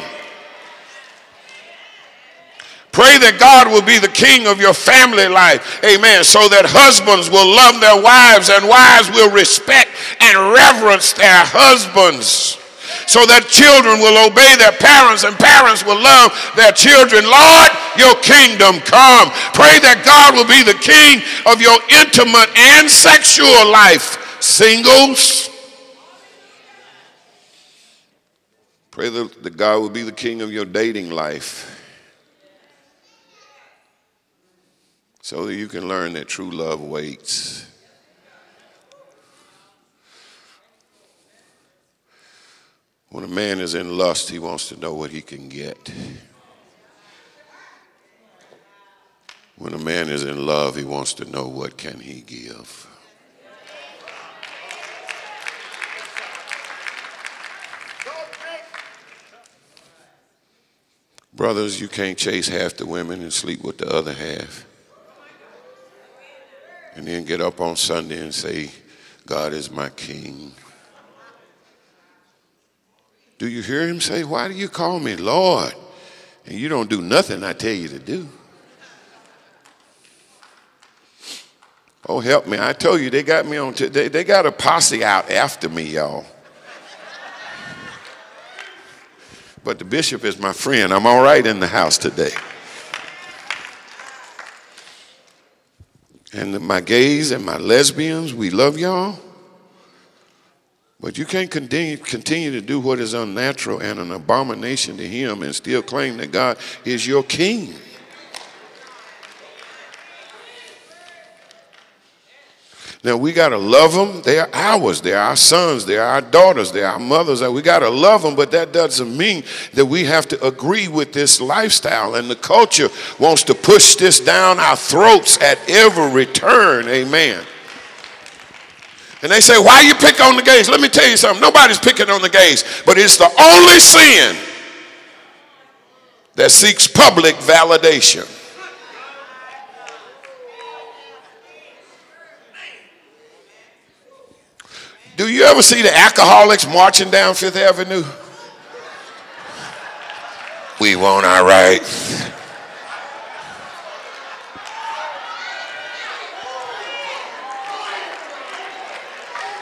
K: Pray that God will be the king of your family life. Amen. So that husbands will love their wives and wives will respect and reverence their husbands. So that children will obey their parents and parents will love their children. Lord, your kingdom come. Pray that God will be the king of your intimate and sexual life. Singles, pray that, God will be the king of your dating life. So that you can learn that true love waits. When a man is in lust, he wants to know what he can get. When a man is in love, he wants to know what can he give. Brothers, you can't chase half the women and sleep with the other half and then get up on Sunday and say, God is my king. Do you hear him say, Why do you call me Lord? And you don't do nothing I tell you to do. Oh, help me. I told you they got me on, t- they, they got a posse out after me, y'all. But the bishop is my friend. I'm all right in the house today. And my gays and my lesbians, we love y'all. But you can't continue, continue to do what is unnatural and an abomination to Him and still claim that God is your king. Now we got to love them. They are ours. They are our sons. They are our daughters. They are our mothers. We got to love them, but that doesn't mean that we have to agree with this lifestyle. And the culture wants to push this down our throats at every turn. Amen. And they say, why you pick on the gays? Let me tell you something. Nobody's picking on the gays, but it's the only sin that seeks public validation. Do you ever see the alcoholics marching down Fifth Avenue? We want our rights.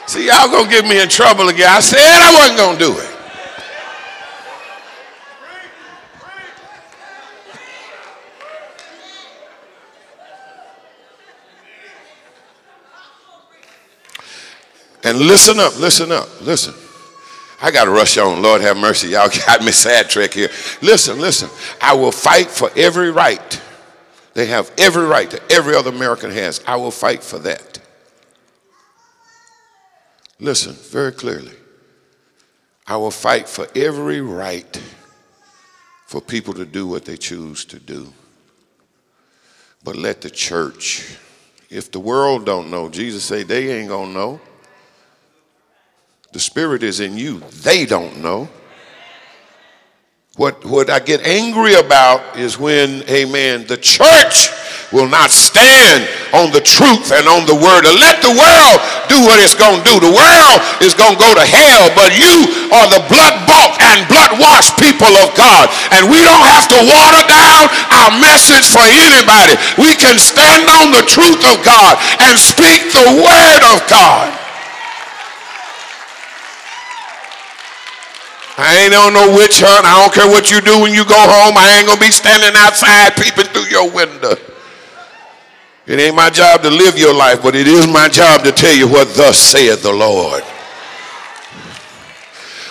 K: See, y'all gonna get me in trouble again. I said I wasn't gonna do it. And listen up, listen up, listen. I got to rush on. Lord have mercy. Y'all got me sad trick here. Listen, listen. I will fight for every right. They have every right that every other American has. I will fight for that. Listen very clearly. I will fight for every right for people to do what they choose to do. But let the church, if the world don't know, Jesus said they ain't gonna know. The Spirit is in you. They don't know. What, what I get angry about is when, amen, the church will not stand on the truth and on the word. And let the world do what it's going to do. The world is going to go to hell, but you are the blood bought and blood washed people of God. And we don't have to water down our message for anybody. We can stand on the truth of God and speak the word of God. I ain't on no witch hunt. I don't care what you do when you go home. I ain't gonna be standing outside peeping through your window. It ain't my job to live your life, but it is my job to tell you what thus saith the Lord.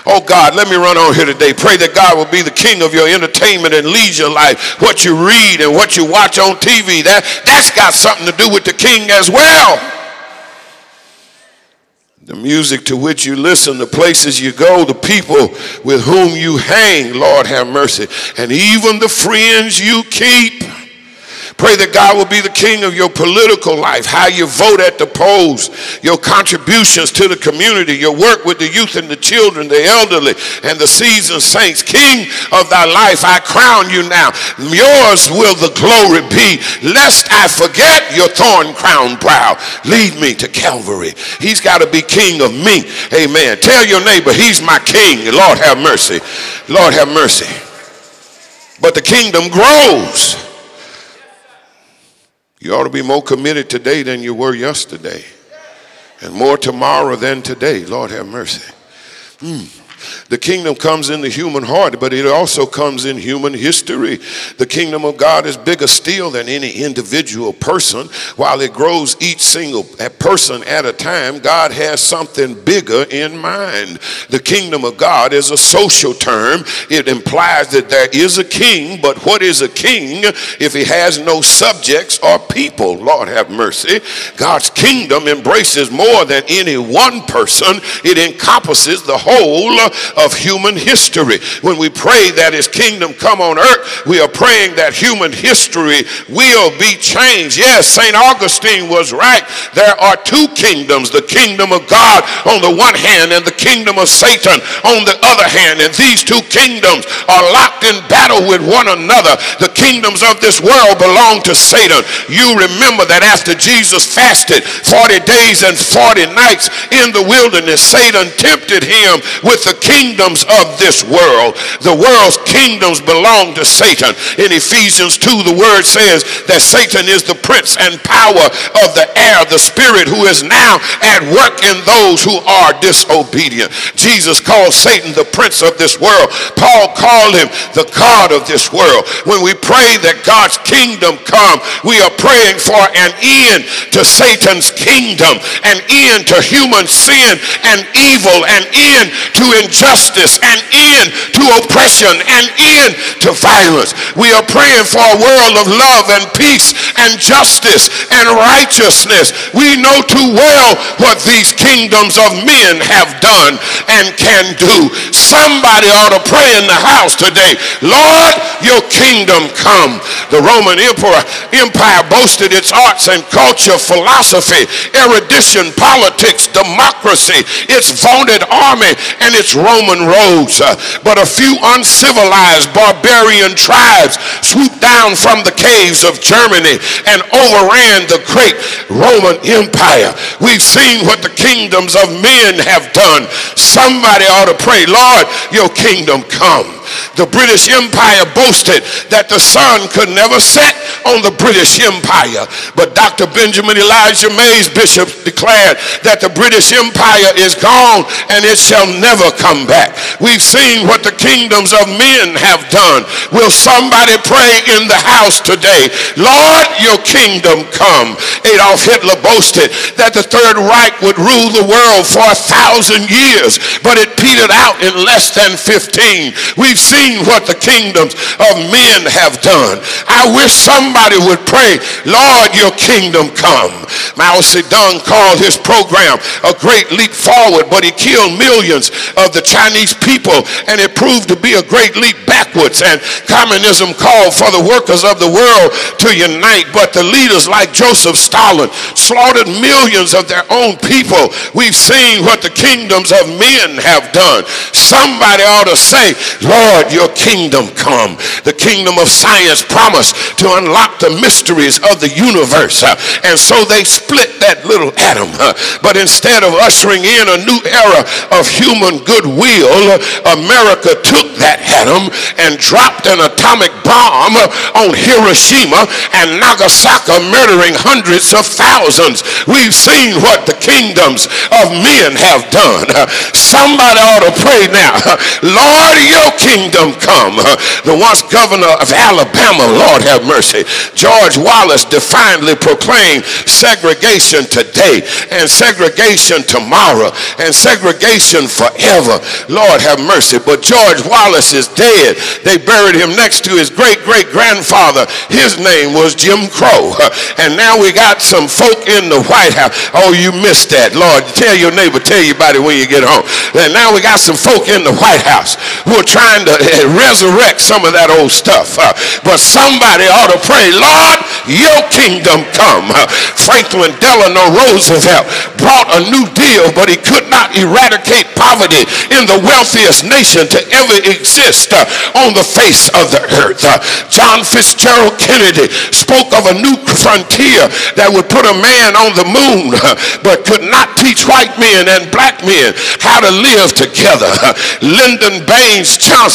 K: Oh God, let me run on here today. Pray that God will be the king of your entertainment and leisure life. What you read and what you watch on TV, that, that's got something to do with the king as well the music to which you listen, the places you go, the people with whom you hang, Lord have mercy, and even the friends you keep. Pray that God will be the king of your political life, how you vote at the polls, your contributions to the community, your work with the youth and the children, the elderly, and the seasoned saints. King of thy life, I crown you now. Yours will the glory be, lest I forget your thorn crown brow. Lead me to Calvary. He's got to be king of me. Amen. Tell your neighbor, he's my king. Lord have mercy. Lord have mercy. But the kingdom grows. You ought to be more committed today than you were yesterday, and more tomorrow than today. Lord have mercy. Mm. The kingdom comes in the human heart, but it also comes in human history. The kingdom of God is bigger still than any individual person. While it grows each single person at a time, God has something bigger in mind. The kingdom of God is a social term. It implies that there is a king, but what is a king if he has no subjects or people? Lord have mercy. God's kingdom embraces more than any one person. It encompasses the whole of human history. When we pray that his kingdom come on earth, we are praying that human history will be changed. Yes, St. Augustine was right. There are two kingdoms, the kingdom of God on the one hand and the kingdom of Satan on the other hand. And these two kingdoms are locked in battle with one another. The kingdoms of this world belong to Satan. You remember that after Jesus fasted 40 days and 40 nights in the wilderness, Satan tempted him with the kingdoms of this world. The world's kingdoms belong to Satan. In Ephesians 2, the word says that Satan is the prince and power of the air, the spirit who is now at work in those who are disobedient. Jesus called Satan the prince of this world. Paul called him the God of this world. When we pray that God's kingdom come, we are praying for an end to Satan's kingdom, an end to human sin and evil, an end to justice, an end to oppression, an end to violence. We are praying for a world of love and peace and justice and righteousness. We know too well what these kingdoms of men have done and can do. Somebody ought to pray in the house today, Lord, your kingdom come. The Roman Emperor, Empire boasted its arts and culture, philosophy, erudition, politics, democracy, its vaunted army, and its Roman roads. Uh, But a few uncivilized barbarian tribes swooped down from the caves of Germany and overran the great Roman Empire. We've seen what the kingdoms of men have done. Somebody ought to pray, Lord, your kingdom come. The British Empire boasted that the sun could never set on the British Empire. But Dr. Benjamin Elijah Mays, Bishop, declared that the British Empire is gone and it shall never come back. We've seen what the kingdoms of men have done. Will somebody pray in the house today? Lord, your kingdom come. Adolf Hitler boasted that the Third Reich would rule the world for a thousand years, but it petered out in less than 15. We've seen what the kingdoms of men have done. I wish somebody would pray, Lord, your kingdom come. Mao Zedong called his program a great leap forward, but he killed millions of the Chinese people, and it proved to be a great leap backwards. And communism called for the workers of the world to unite, but the leaders like Joseph Stalin slaughtered millions of their own people. We've seen what the kingdoms of men have done. Somebody ought to say, Lord, your kingdom come. The kingdom of science promised to unlock the mysteries of the universe. Uh, And so they split that little atom. uh, But instead of ushering in a new era of human goodwill, uh, America took that atom and dropped an atomic bomb on Hiroshima and Nagasaki, murdering hundreds of thousands. We've seen what the kingdoms of men have done. Somebody ought to pray now. Lord, your kingdom come. Uh, The once governor of Alabama, Lord have mercy, George Wallace defiantly proclaimed segregation today and segregation tomorrow and segregation forever. Lord have mercy. But George Wallace is dead. They buried him next to his great great grandfather. His name was Jim Crow. And now we got some folk in the White House. Oh, you missed that. Lord, tell your neighbor, tell your buddy when you get home. And now we got some folk in the White House who are trying to uh, resurrect some of that old stuff. Uh, But somebody ought to pray, Lord, your kingdom come. Uh, Franklin Delano Roosevelt brought a new deal, but he could not eradicate poverty in the wealthiest nation to ever exist uh, on the face of the earth. John Fitzgerald Kennedy spoke of a new frontier that would put a man on the moon, but could not teach white men and black men how to live together. Lyndon Baines Johnson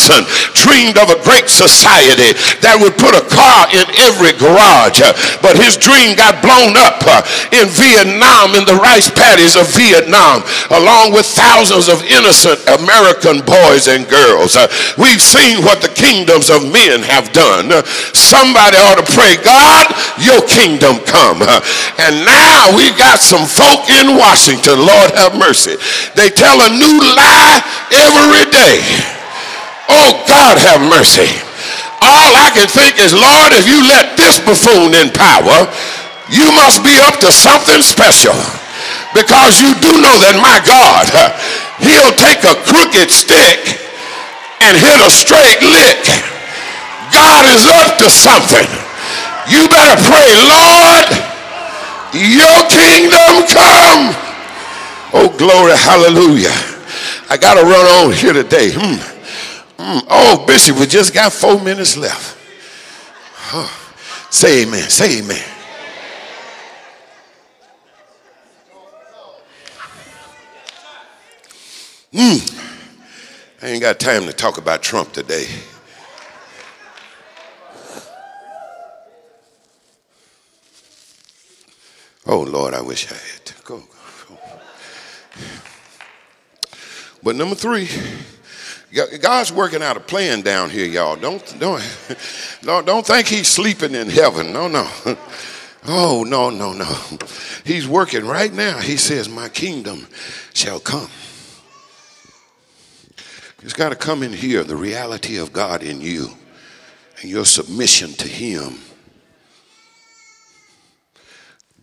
K: dreamed of a great society that would put a car in every garage, but his dream got blown up uh, in Vietnam, in the rice paddies of Vietnam, along with thousands of innocent American boys and girls. Uh, we've seen what the kingdoms of men have done. Uh, somebody ought to pray, God, your kingdom come. And now we got some folk in Washington, Lord have mercy. They tell a new lie every day. Oh, God have mercy. All I can think is, Lord, if you let this buffoon in power, you must be up to something special. Because you do know that my God, he'll take a crooked stick and hit a straight lick. God is up to something. You better pray, Lord, your kingdom come. Oh, glory, hallelujah. I got to run on here today. Hmm. Hmm. Oh, Bishop, we just got four minutes left. Say amen. Say amen. Hmm. I ain't got time to talk about Trump today. Oh Lord, I wish I had to go. go. But number three, God's working out a plan down here, y'all. Don't don't don't, don't think He's sleeping in heaven. No, no. Oh no, no, no. He's working right now. He says, "My kingdom shall come." It's got to come in here, the reality of God in you and your submission to Him.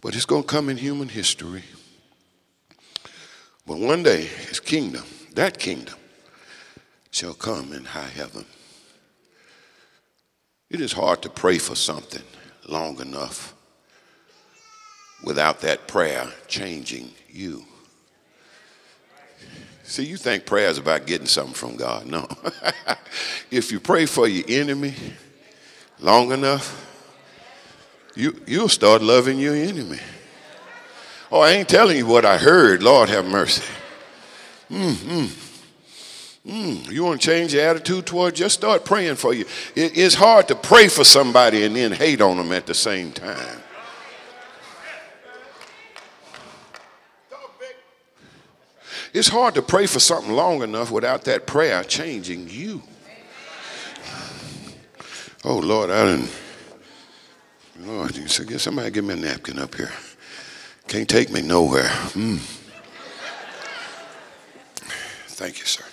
K: But it's going to come in human history. But one day, His kingdom, that kingdom, shall come in high heaven. It is hard to pray for something long enough without that prayer changing you. See, you think prayer is about getting something from God. No. if you pray for your enemy long enough, you, you'll start loving your enemy. Oh, I ain't telling you what I heard. Lord have mercy. Mm-hmm. Mm, you want to change your attitude toward? Just start praying for you. It, it's hard to pray for somebody and then hate on them at the same time. It's hard to pray for something long enough without that prayer changing you. Oh Lord, I didn't. Lord, you said, "Get somebody give me a napkin up here. Can't take me nowhere. Mm. Thank you, sir.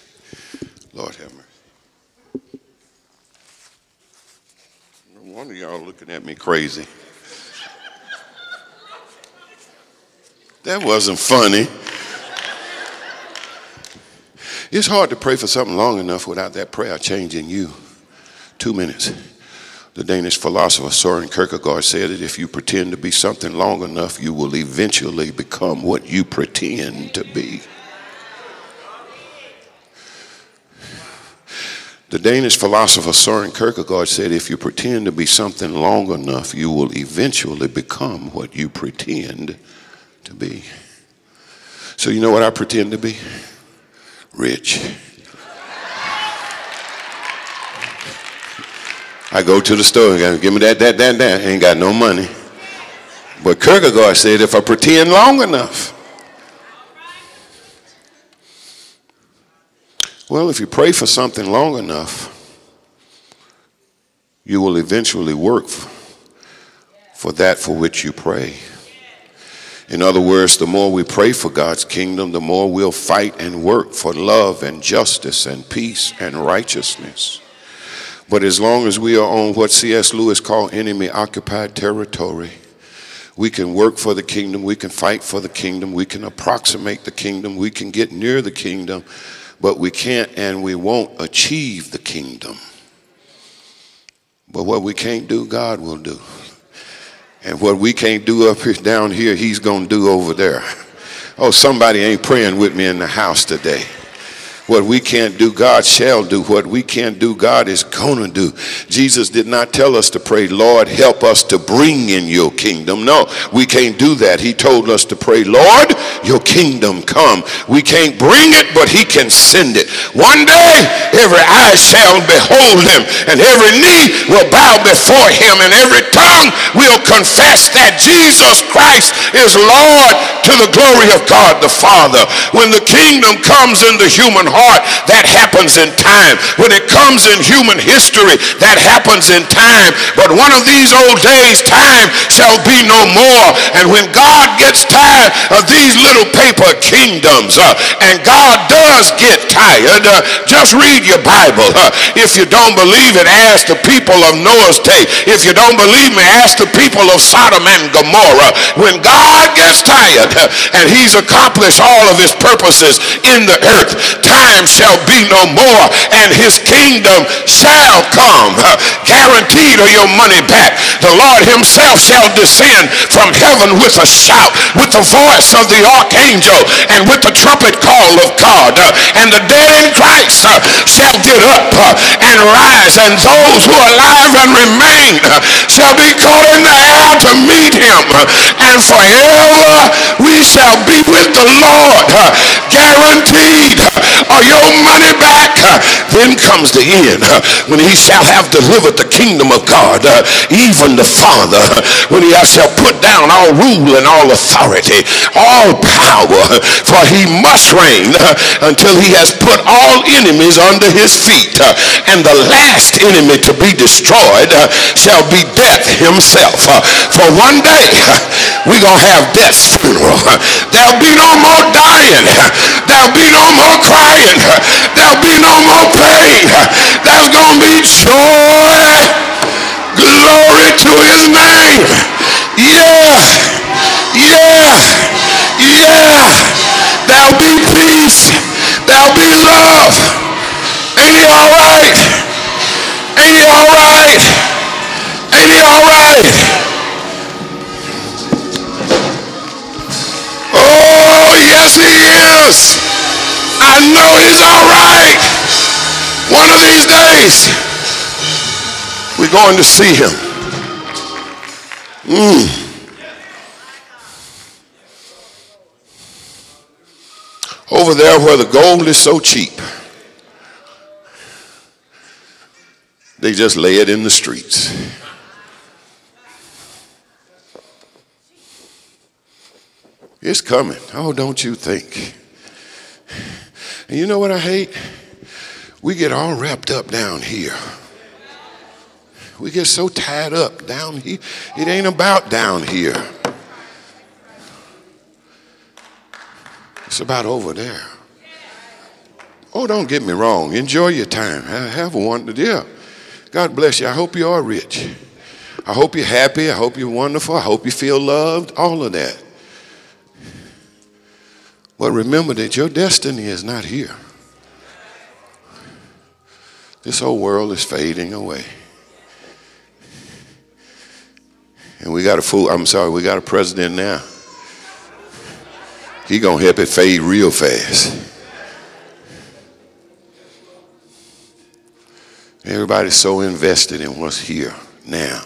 K: Lord have mercy. No wonder y'all looking at me crazy. That wasn't funny. It's hard to pray for something long enough without that prayer changing you. Two minutes. The Danish philosopher Soren Kierkegaard said that if you pretend to be something long enough, you will eventually become what you pretend to be. The Danish philosopher Soren Kierkegaard said if you pretend to be something long enough, you will eventually become what you pretend to be. So, you know what I pretend to be? Rich. I go to the store and give me that, that, that, that. Ain't got no money. But Kierkegaard said if I pretend long enough, well, if you pray for something long enough, you will eventually work for that for which you pray. In other words, the more we pray for God's kingdom, the more we'll fight and work for love and justice and peace and righteousness. But as long as we are on what C.S. Lewis called enemy occupied territory, we can work for the kingdom, we can fight for the kingdom, we can approximate the kingdom, we can get near the kingdom, but we can't and we won't achieve the kingdom. But what we can't do, God will do. And what we can't do up here, down here, he's going to do over there. Oh, somebody ain't praying with me in the house today. What we can't do, God shall do. What we can't do, God is going to do. Jesus did not tell us to pray, Lord, help us to bring in your kingdom. No, we can't do that. He told us to pray, Lord, your kingdom come. We can't bring it, but he can send it. One day, every eye shall behold him, and every knee will bow before him, and every tongue will confess that Jesus Christ is Lord to the glory of God the Father. When the kingdom comes in the human heart, that happens in time. When it comes in human history, that happens in time. But one of these old days, time shall be no more. And when God gets tired of these little paper kingdoms, uh, and God does get tired, uh, just read your Bible. Uh, if you don't believe it, ask the people of Noah's day. If you don't believe me, ask the people of Sodom and Gomorrah. When God gets tired uh, and he's accomplished all of his purposes in the earth, time shall be no more and his kingdom shall come. Guaranteed or your money back. The Lord himself shall descend from heaven with a shout, with the voice of the archangel, and with the trumpet call of God. And the dead in Christ uh, shall get up uh, and rise, and those who are alive and remain uh, shall be caught in the air to meet him. And forever we shall be with the Lord. Guaranteed. Your money back. Then comes the end when he shall have delivered the kingdom of God, even the Father, when he shall put down all rule and all authority, all power, for he must reign until he has put all enemies under his feet. and the last enemy to be destroyed shall be death himself. For one day, we're going to have death's There'll be no more dying. There'll be no more crying. There'll be no more pain. There's going to be joy. Glory to his name. Yeah. Yeah. Yeah. There'll be peace. There'll be love. Ain't he all right? Ain't he all right? Ain't he all right? Is. I know he's all right. One of these days, we're going to see him. Mm. Over there where the gold is so cheap, they just lay it in the streets. It's coming. Oh, don't you think? And you know what I hate? We get all wrapped up down here. We get so tied up down here. It ain't about down here. It's about over there. Oh, don't get me wrong. Enjoy your time. Have a wonderful yeah. God bless you. I hope you are rich. I hope you're happy. I hope you're wonderful. I hope you feel loved. All of that. But remember that your destiny is not here. This whole world is fading away. And we got a fool, I'm sorry, we got a president now. He gonna help it fade real fast. Everybody's so invested in what's here now.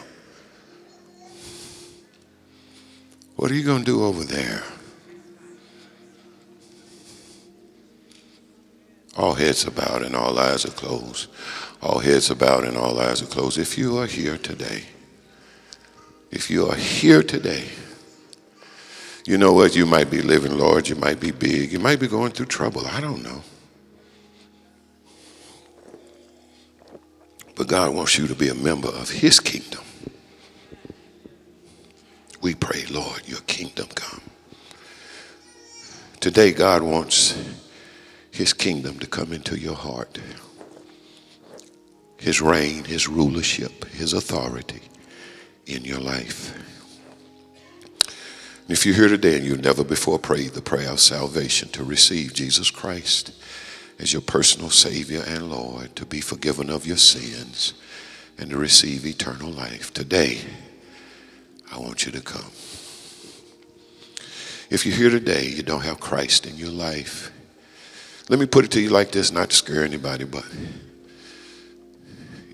K: What are you gonna do over there? All heads are bowed and all eyes are closed. All heads are bowed and all eyes are closed. If you are here today, if you are here today, you know what? You might be living large, you might be big, you might be going through trouble. I don't know. But God wants you to be a member of His kingdom. We pray, Lord, your kingdom come. Today, God wants his kingdom to come into your heart. His reign, his rulership, his authority in your life. And if you're here today and you've never before prayed the prayer of salvation to receive Jesus Christ as your personal Savior and Lord, to be forgiven of your sins, and to receive eternal life, today, I want you to come. If you're here today, you don't have Christ in your life, let me put it to you like this, not to scare anybody, but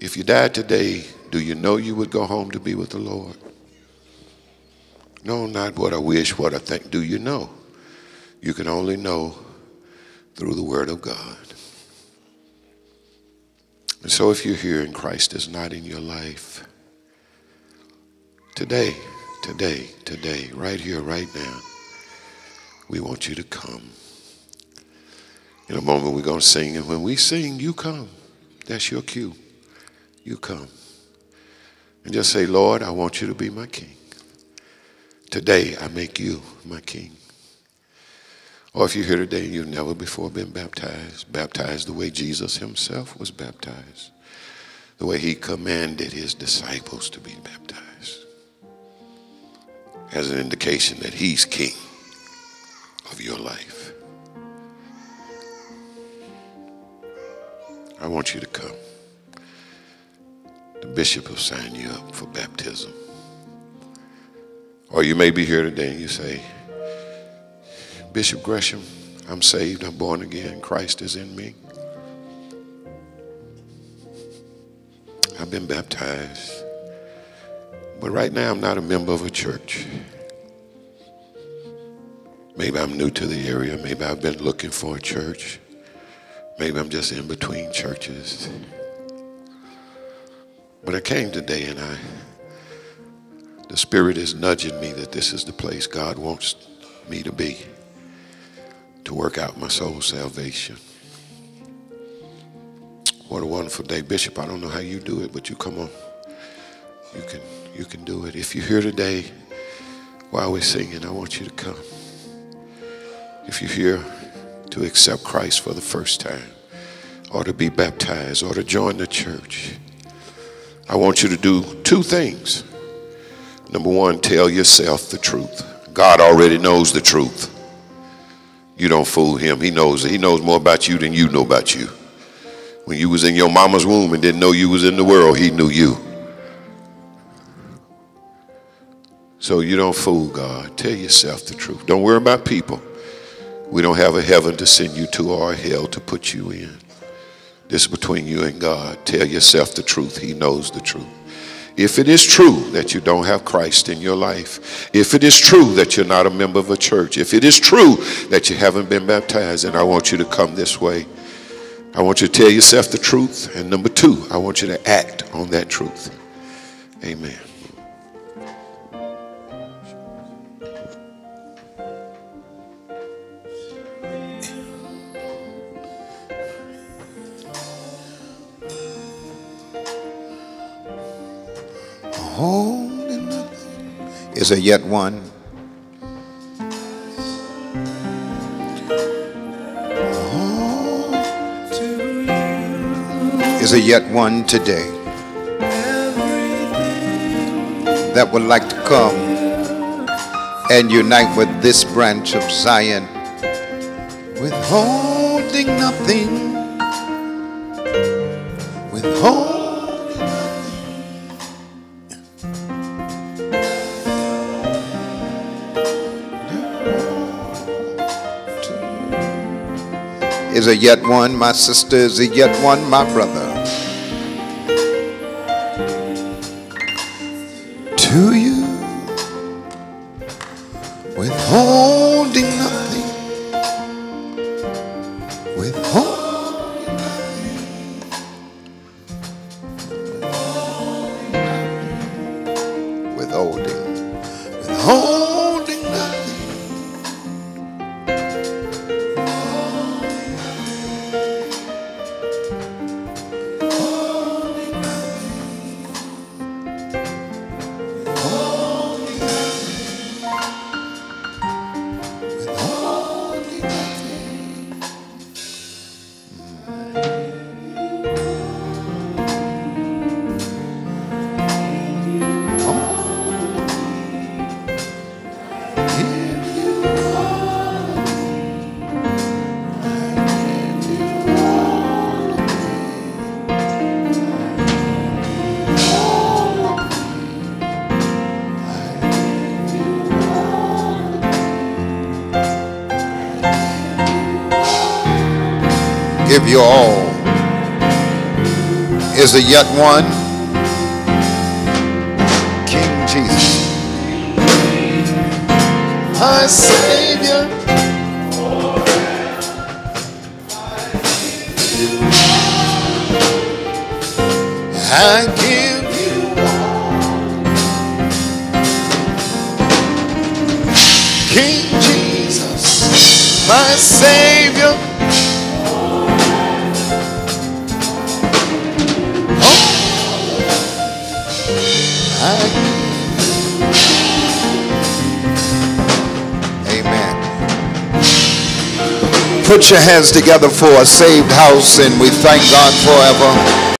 K: if you died today, do you know you would go home to be with the Lord? No, not what I wish, what I think. Do you know? You can only know through the Word of God. And so if you're here and Christ is not in your life, today, today, today, right here, right now, we want you to come. In a moment, we're going to sing, and when we sing, you come. That's your cue. You come. And just say, Lord, I want you to be my king. Today, I make you my king. Or if you're here today and you've never before been baptized, baptized the way Jesus himself was baptized, the way he commanded his disciples to be baptized, as an indication that he's king of your life. I want you to come. The bishop will sign you up for baptism. Or you may be here today and you say, Bishop Gresham, I'm saved, I'm born again, Christ is in me. I've been baptized. But right now I'm not a member of a church. Maybe I'm new to the area. Maybe I've been looking for a church. Maybe I'm just in between churches. But I came today and I, the Spirit is nudging me that this is the place God wants me to be to work out my soul's salvation. What a wonderful day. Bishop, I don't know how you do it, but you come on. You can you can do it. If you're here today while we're singing, I want you to come. If you're here to accept Christ for the first time, or to be baptized, or to join the church, I want you to do two things. Number one, tell yourself the truth. God already knows the truth. You don't fool him. He knows he knows more about you than you know about you. When you was in your mama's womb and didn't know you was in the world, he knew you. So you don't fool God. Tell yourself the truth. Don't worry about people. We don't have a heaven to send you to or a hell to put you in. This is between you and God. Tell yourself the truth. He knows the truth. If it is true that you don't have Christ in your life, if it is true that you're not a member of a church, if it is true that you haven't been baptized, and I want you to come this way. I want you to tell yourself the truth. And number two, I want you to act on that truth. Amen.
J: Is there yet one? Is there yet one today that would like to come and unite with this branch of Zion, withholding nothing, Is there yet one, my sister? Is a yet one, my brother? One? Your hands together for a saved house, and we thank God forever.